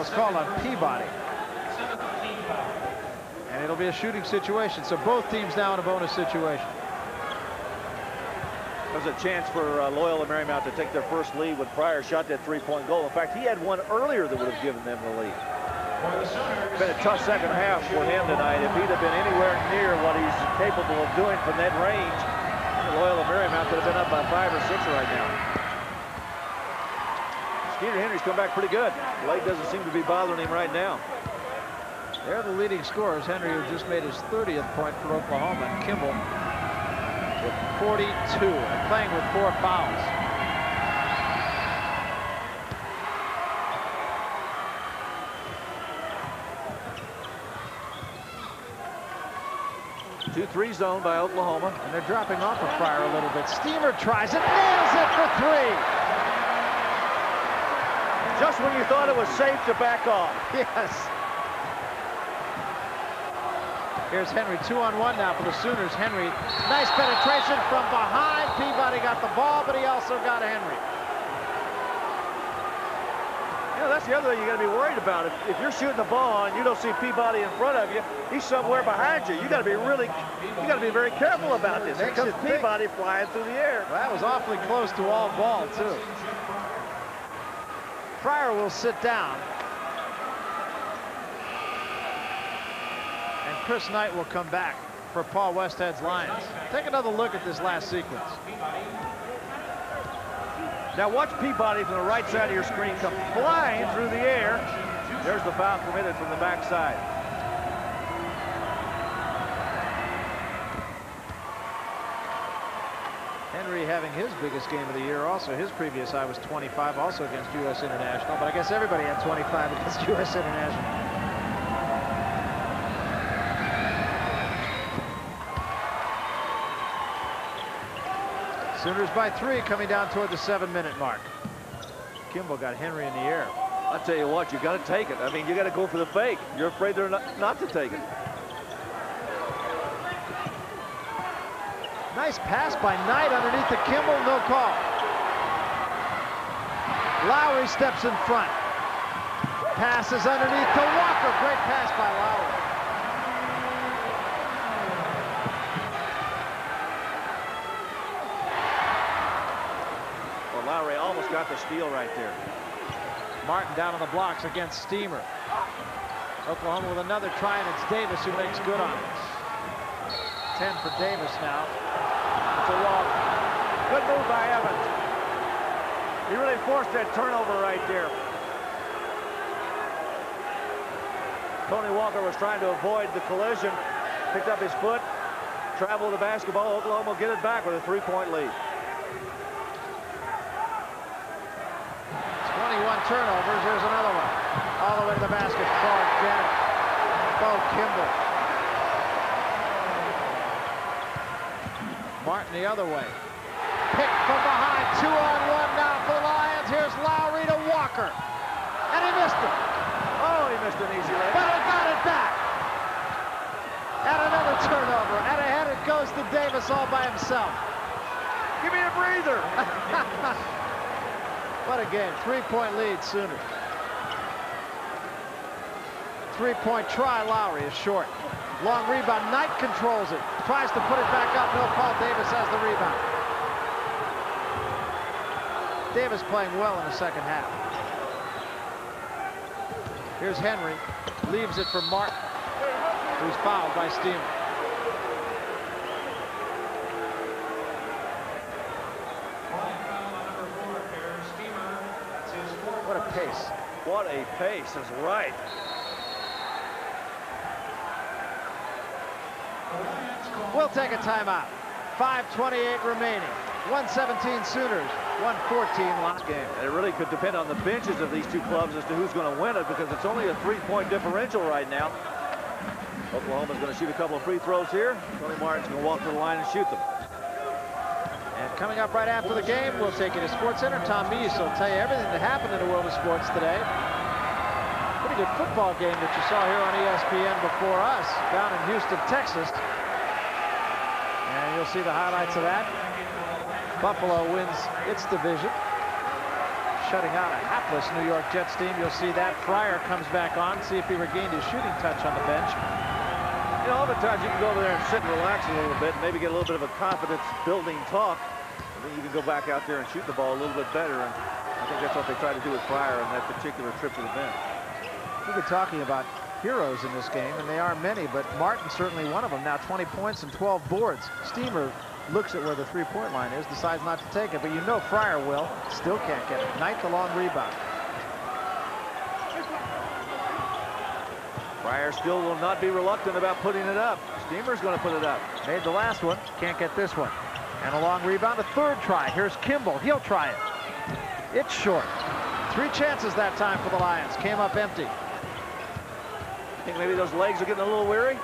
Was called on Peabody. And it'll be a shooting situation. So both teams now in a bonus situation. There's a chance for uh, Loyola Marymount to take their first lead when Fryer shot that three-point goal. In fact, he had one earlier that would have given them the lead. It's been a tough second half for him tonight. If he'd have been anywhere near what he's capable of doing from that range, Loyola Marymount could have been up by five or six right now. Skeeter Henry's come back pretty good. Blake doesn't seem to be bothering him right now. They're the leading scorers. Henry, who just made his 30th point for Oklahoma, and Kimble with 42 and playing with four fouls. Two-three zone by Oklahoma. And they're dropping off of Fryer a little bit. Stumer tries it, nails it for three. Just when you thought it was safe to back off. [laughs] Yes. Here's Henry, two on one now for the Sooners. Henry, nice penetration from behind. Peabody got the ball, but he also got Henry. You know, that's the other thing you got to be worried about. If, if you're shooting the ball and you don't see Peabody in front of you, he's somewhere behind you. You got to be really, you got to be very careful about this. Here comes Peabody flying through the air. Well, that was awfully close to all ball, too. Fryer will sit down. And Chris Knight will come back for Paul Westhead's Lions. Take another look at this last sequence. Now watch Peabody from the right side of your screen come flying through the air. There's the foul committed from the backside. Henry having his biggest game of the year also. His previous high was 25 also against U.S. International. But I guess everybody had 25 against [laughs] U.S. International. Sooners by three coming down toward the seven minute mark. Kimble got Henry in the air. I tell you what, you got to take it. I mean, you got to go for the fake. You're afraid they're not, not to take it. Nice pass by Knight underneath the Kimble, no call. Lowery steps in front. Passes underneath to Walker. Great pass by Lowery. Well, Lowery almost got the steal right there. Martin down on the blocks against Stumer. Oklahoma with another try, and it's Davis who makes good on it. 10 for Davis now. Good move by Evans. He really forced that turnover right there. Tony Walker was trying to avoid the collision. Picked up his foot, traveled the basketball. Oklahoma will get it back with a three-point lead. 21 turnovers. Here's another one. All the way to the basket. Clark Bennett. Bo Kimble. Martin the other way. Pick from behind. Two on one now for the Lions. Here's Lowery to Walker. And he missed it. Oh, he missed an easy layup. But he got it back. And another turnover. And ahead it goes to Davis all by himself. Give me a breather. [laughs] What a game. Three-point lead, Sooners. Three-point try, Lowery is short. Long rebound, Knight controls it. Tries to put it back up, no call. Davis has the rebound. Davis playing well in the second half. Here's Henry. Leaves it for Martin, who's fouled by Stumer. What a pace. What a pace is right. We'll take a timeout. 5.28 remaining. 117 Sooners, 114 last game. And it really could depend on the benches of these two clubs as to who's going to win it because it's only a three-point differential right now. Oklahoma's going to shoot a couple of free throws here. Tony Martin's going to walk to the line and shoot them. And coming up right after the game, we'll take you to Sports Center. Tom Mees will tell you everything that happened in the world of sports today. Pretty good football game that you saw here on ESPN before us down in Houston, Texas. You'll see the highlights of that. Buffalo wins its division, shutting out a hapless New York Jets team. You'll see that. Fryer comes back on, see if he regained his shooting touch on the bench. You know, oftentimes you can go over there and sit and relax a little bit maybe get a little bit of a confidence building talk. And then you can go back out there and shoot the ball a little bit better. And I think that's what they tried to do with Fryer on that particular trip to the bench. We've been talking about heroes in this game, and they are many, but Martin certainly one of them. Now 20 points and 12 boards. Stumer looks at where the three-point line is, decides not to take it, but you know Fryer will. Still can't get it. Knight the long rebound. Fryer still will not be reluctant about putting it up. Stumer's going to put it up. Made the last one. Can't get this one. And a long rebound. A third try. Here's Kimble. He'll try it. It's short. Three chances that time for the Lions. Came up empty. Think maybe those legs are getting a little weary?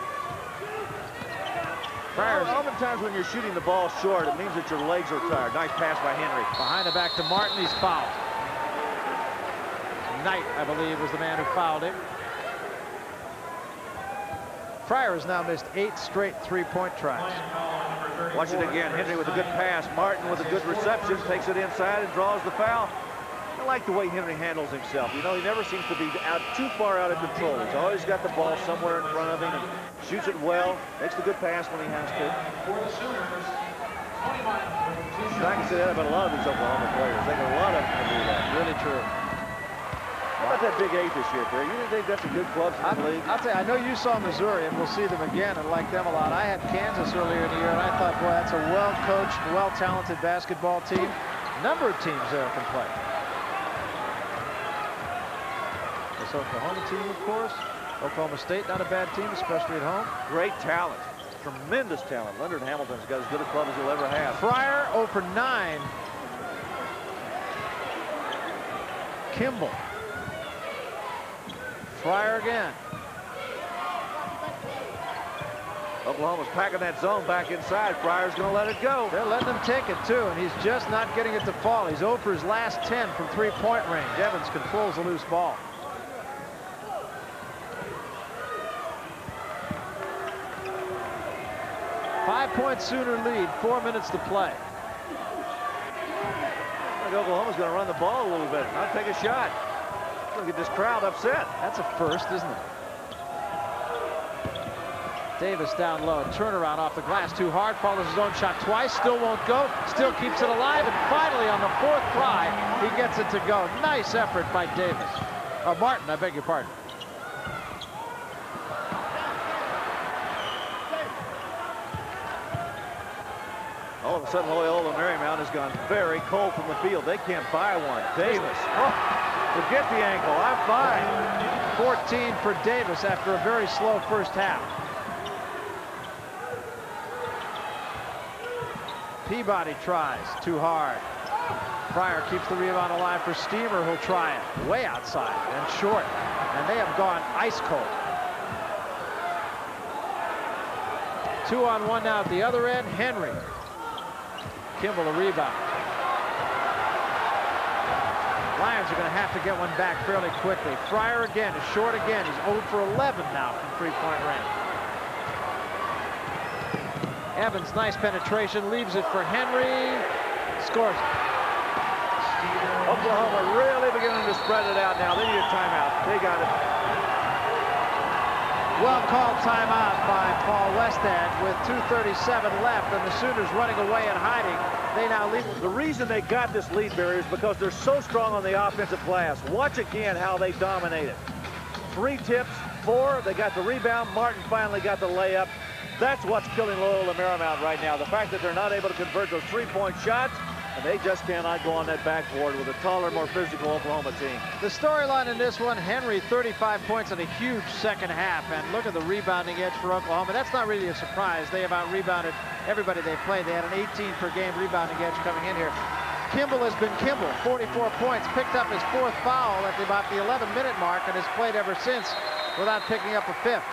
Friars. Oftentimes when you're shooting the ball short, it means that your legs are tired. Nice pass by Henry. Behind the back to Martin. He's fouled. Knight, I believe, was the man who fouled him. Fryer has now missed eight straight three-point tries. Watch it again. Henry with a good pass. Martin with a good reception. Takes it inside and draws the foul. I like the way Henry handles himself. You know, he never seems to be out too far out of control. He's always got the ball somewhere in front of him and shoots it well. Makes the good pass when he has to. I can say that about a lot of these Oklahoma players. I think a lot of them can do that. Really true. How about that Big Eight this year, Barry? You think that's a good club in the league? I'll tell you, I know you saw Missouri, and we'll see them again and like them a lot. I had Kansas earlier in the year, and I thought, boy, that's a well-coached, well-talented basketball team. A Number of teams there can play. This Oklahoma team, of course. Oklahoma State, not a bad team, especially at home. Great talent. Tremendous talent. Leonard Hamilton's got as good a club as he'll ever have. Fryer 0 for 9. Kimble. Fryer again. Oklahoma's packing that zone back inside. Fryer's going to let it go. They're letting him take it, too, and he's just not getting it to fall. He's 0 for his last 10 from three-point range. Evans controls the loose ball. Five-point Sooner lead, four minutes to play. I think Oklahoma's going to run the ball a little bit, not take a shot. Look at this crowd upset. That's a first, isn't it? Davis down low. Turnaround off the glass too hard. Follows his own shot twice. Still won't go. Still keeps it alive. And finally, on the fourth try, he gets it to go. Nice effort by Davis. Uh, Martin, I beg your pardon. All of a sudden, Loyola Marymount has gone very cold from the field. They can't buy one. Davis. Oh, forget the ankle. I'm fine. 14 for Davis after a very slow first half. Peabody tries too hard. Fryer keeps the rebound alive for Stumer, who'll try it way outside and short. And they have gone ice cold. Two on one now at the other end. Henry. Kimble a rebound. Lions are going to have to get one back fairly quickly. Fryer again is short again. He's 0 for 11 now from three-point range. Evans, nice penetration, leaves it for Henry, scores. Oklahoma really beginning to spread it out now. They need a timeout. They got it. Well called timeout by Paul Westhead with 2.37 left and the Sooners running away and hiding. They now lead. The reason they got this lead, Barry, is because they're so strong on the offensive glass. Watch again how they dominated. Three tips, four. They got the rebound. Martin finally got the layup. That's what's killing Loyola Marymount right now. The fact that they're not able to convert those three-point shots, and they just cannot go on that backboard with a taller, more physical Oklahoma team. The storyline in this one, Henry 35 points in a huge second half. And look at the rebounding edge for Oklahoma. That's not really a surprise. They have out-rebounded everybody they played. They had an 18 per game rebounding edge coming in here. Kimble has been Kimble, 44 points, picked up his fourth foul at about the 11-minute mark and has played ever since without picking up a fifth.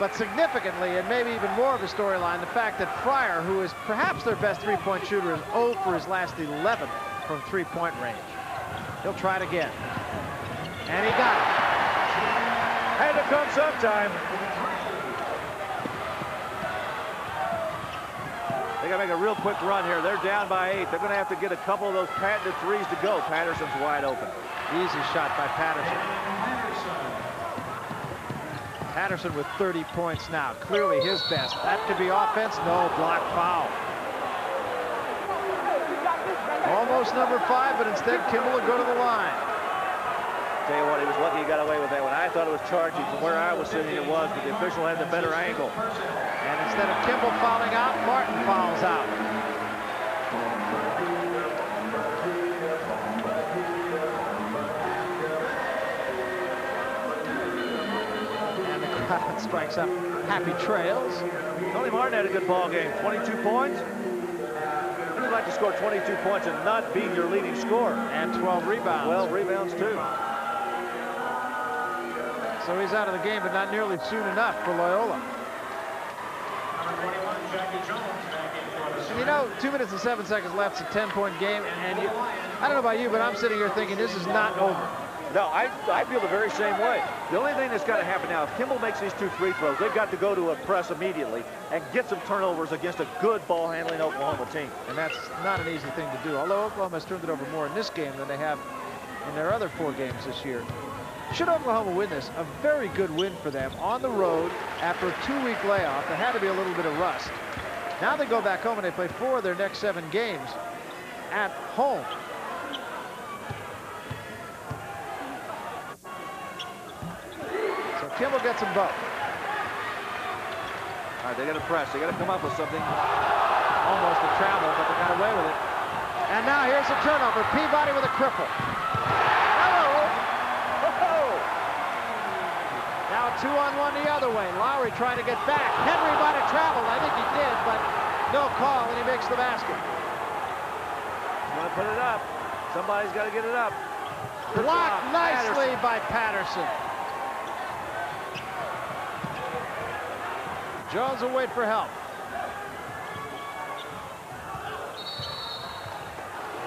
But significantly, and maybe even more of a storyline, the fact that Fryer, who is perhaps their best three-point shooter, is 0 for his last 11 from three-point range. He'll try it again. And he got it. Had to come sometime. They got to make a real quick run here. They're down by eight. They're going to have to get a couple of those patented threes to go. Patterson's wide open. Easy shot by Patterson. Patterson with 30 points now. Clearly his best. That could be offense. No, block foul. Almost number five, but instead Kimble will go to the line. Tell you what, he was lucky he got away with that one. I thought it was charging. From where I was sitting, it was, but the official had the better angle. And instead of Kimble fouling out, Martin fouls out. Strikes up Happy Trails. Tony Martin had a good ball game. 22 points. Would like to score 22 points and not be your leading scorer? And 12 rebounds. Well, rebounds too. So he's out of the game, but not nearly soon enough for Loyola. Number 21, Jackie Jones, back in for And you know, two minutes and seven seconds left. It's a 10-point game, and you, I don't know about you, but I'm sitting here thinking this is not over. No, I, I feel the very same way. The only thing that's got to happen now, if Kimble makes these two free throws, they've got to go to a press immediately and get some turnovers against a good ball-handling Oklahoma team. And that's not an easy thing to do. Although Oklahoma has turned it over more in this game than they have in their other four games this year. Should Oklahoma win this, a very good win for them on the road after a two-week layoff. There had to be a little bit of rust. Now they go back home and they play four of their next seven games at home. Kimble gets them both. All right, they got to press. They got to come up with something. Almost a travel, but they got away with it. And now here's a turnover. Peabody with a cripple. Now two-on-one the other way. Lowery trying to get back. Henry might have traveled. I think he did, but no call, and he makes the basket. Want to put it up. Somebody's got to get it up. Blocked nicely Patterson. by Patterson. Jones will wait for help.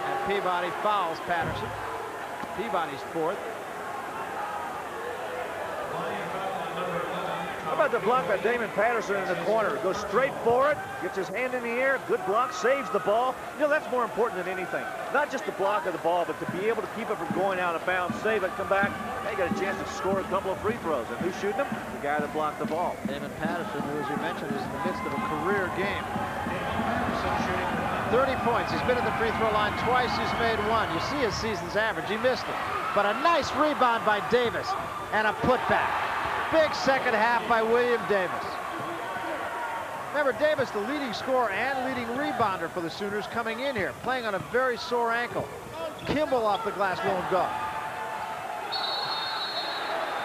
And Peabody fouls Patterson. Peabody's fourth. Lion foul on number 11. How about the block by Damon Patterson in the corner? Goes straight for it, gets his hand in the air, good block, saves the ball. You know, that's more important than anything. Not just the block of the ball, but to be able to keep it from going out of bounds, save it, come back. They got a chance to score a couple of free throws. And who's shooting them? The guy that blocked the ball. Damon Patterson, who, as you mentioned, is in the midst of a career game. 30 points. He's been at the free throw line twice. He's made one. You see his season's average. He missed it. But a nice rebound by Davis and a putback. Big second half by William Davis. Remember, Davis, the leading scorer and leading rebounder for the Sooners coming in here, playing on a very sore ankle. Kimble off the glass won't go.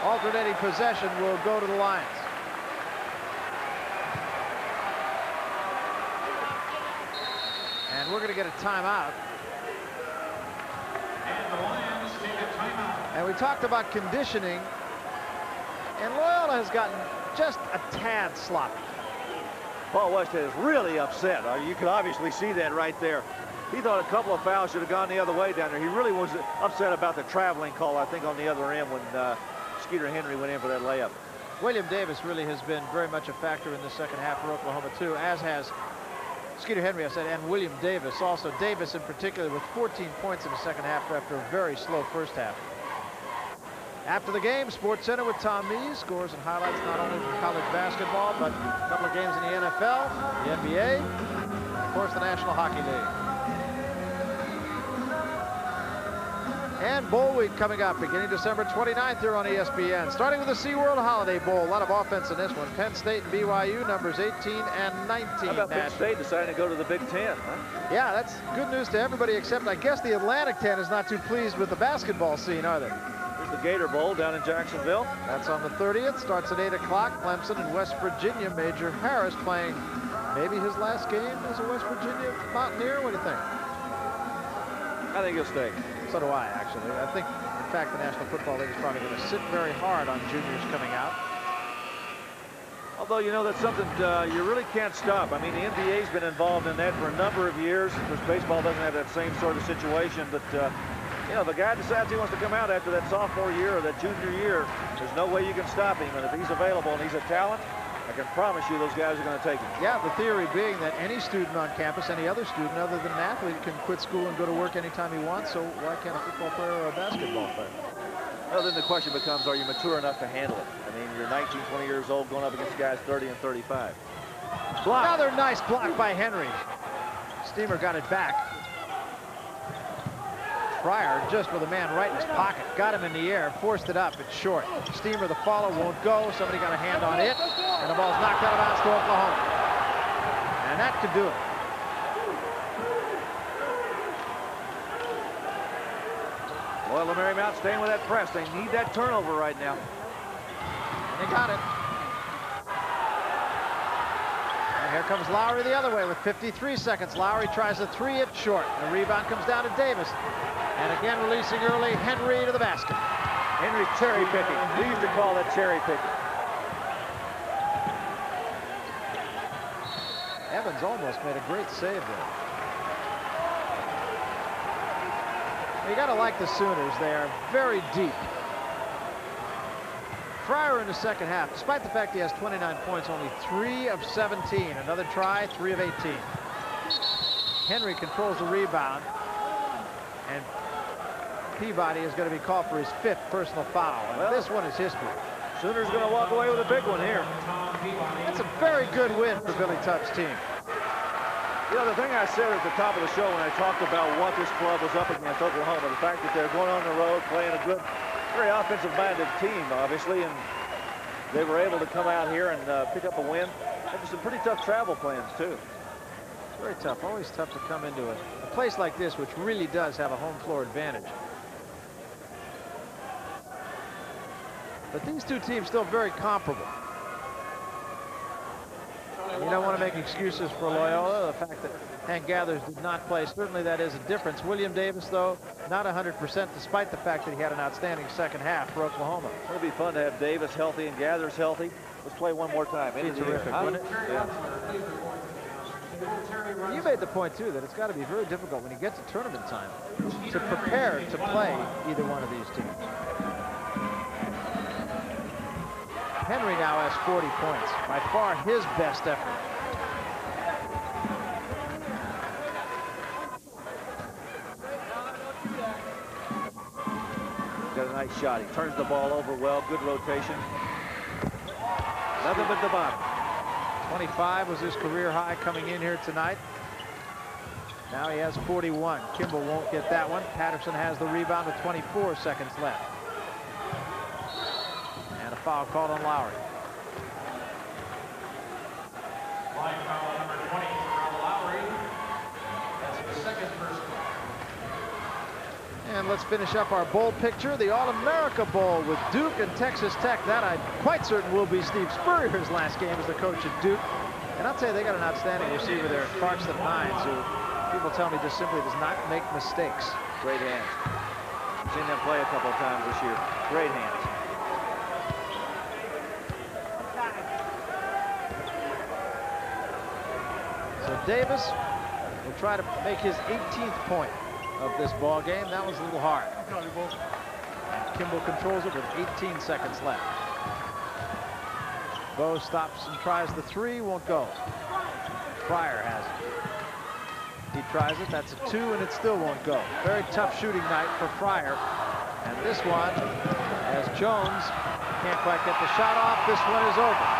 Alternating possession will go to the Lions. And we're going to get a timeout. And the Lions a timeout. And we talked about conditioning. And Loyola has gotten just a tad sloppy. Paul Westhead is really upset. Uh, You can obviously see that right there. He thought a couple of fouls should have gone the other way down there. He really was upset about the traveling call, I think, on the other end when uh, Skeeter Henry went in for that layup. William Davis really has been very much a factor in the second half for Oklahoma, too, as has Skeeter Henry, I said, and William Davis also. Davis in particular with 14 points in the second half after a very slow first half. After the game, Sports Center with Tom Mees, scores and highlights not only from college basketball, but a couple of games in the NFL, the NBA, and of course the National Hockey League. And Bowl Week coming up beginning December 29th here on ESPN. Starting with the SeaWorld Holiday Bowl. A lot of offense in this one. Penn State and BYU, numbers 18 and 19. How about Penn State deciding to go to the Big Ten? Huh? Yeah, that's good news to everybody except I guess the Atlantic 10 is not too pleased with the basketball scene, are they? The Gator Bowl down in Jacksonville. That's on the 30th. Starts at 8 o'clock. Clemson and West Virginia. Major Harris playing maybe his last game as a West Virginia Mountaineer. What do you think? I think he'll stay. So do I, actually. I think, in fact, the National Football League is probably going to sit very hard on juniors coming out. Although, you know, that's something uh, you really can't stop. I mean, the NBA's been involved in that for a number of years. Of course, baseball doesn't have that same sort of situation. But, uh, you know, the guy decides he wants to come out after that sophomore year or that junior year, there's no way you can stop him. And if he's available and he's a talent, I can promise you those guys are going to take him. Yeah, the theory being that any student on campus, any other student other than an athlete can quit school and go to work anytime he wants, so why can't a football player or a basketball player? Well, then the question becomes, are you mature enough to handle it? I mean, you're 19, 20 years old going up against guys 30 and 35. Block. Another nice block by Henry. Stumer got it back. Fryer just with a man right in his pocket. Got him in the air, forced it up. It's short. Stumer, the follow, won't go. Somebody got a hand on it. And the ball's knocked out of bounds to Oklahoma. And that could do it. Loyola Marymount staying with that press. They need that turnover right now. And they got it. And here comes Lowery the other way with 53 seconds. Lowery tries a three, it short. The rebound comes down to Davis. And again releasing early, Henry to the basket. Henry cherry picking. We used to call that cherry picking. Evans almost made a great save there. You got to like the Sooners. They are very deep. Fryer in the second half, despite the fact he has 29 points, only 3 of 17. Another try, 3 of 18. Henry controls the rebound. And Peabody is going to be called for his fifth personal foul. And well, this one is history. Sooners going to walk away with a big one here. That's a very good win for Billy Tubbs' team. You know, the thing I said at the top of the show when I talked about what this club was up against Oklahoma, the fact that they're going on the road, playing a good, very offensive-minded team, obviously, and they were able to come out here and uh, pick up a win. Had some pretty tough travel plans, too. Very tough. Always tough to come into a, a place like this, which really does have a home floor advantage. But these two teams still very comparable. You don't want to make excuses for Loyola. The fact that Hank Gathers did not play, certainly that is a difference. William Davis, though, not 100%, despite the fact that he had an outstanding second half for Oklahoma. It'll be fun to have Davis healthy and Gathers healthy. Let's play one more time. It'd be terrific, wouldn't it? Yeah. You made the point, too, that it's got to be very difficult when you get to tournament time to prepare to play either one of these teams. Henry now has 40 points. By far his best effort. Got a nice shot. He turns the ball over well. Good rotation. Nothing but the bottom. 25 was his career high coming in here tonight. Now he has 41. Kimble won't get that one. Patterson has the rebound with 24 seconds left foul called on Lowery. Line foul number 20 for Lowery. That's the second personal. And let's finish up our bowl picture, the All-America Bowl with Duke and Texas Tech. That I'm quite certain will be Steve Spurrier's last game as the coach at Duke. And I'll tell you, they got an outstanding receiver there, Clarkston Hines, who people tell me just simply does not make mistakes. Great hands. I've seen them play a couple of times this year. Great hands. Davis will try to make his 18th point of this ball game. That was a little hard. Kimble controls it with 18 seconds left. Bo stops and tries the three, won't go. Fryer has it. He tries it, that's a two, and it still won't go. Very tough shooting night for Fryer. And this one, as Jones can't quite get the shot off, this one is over.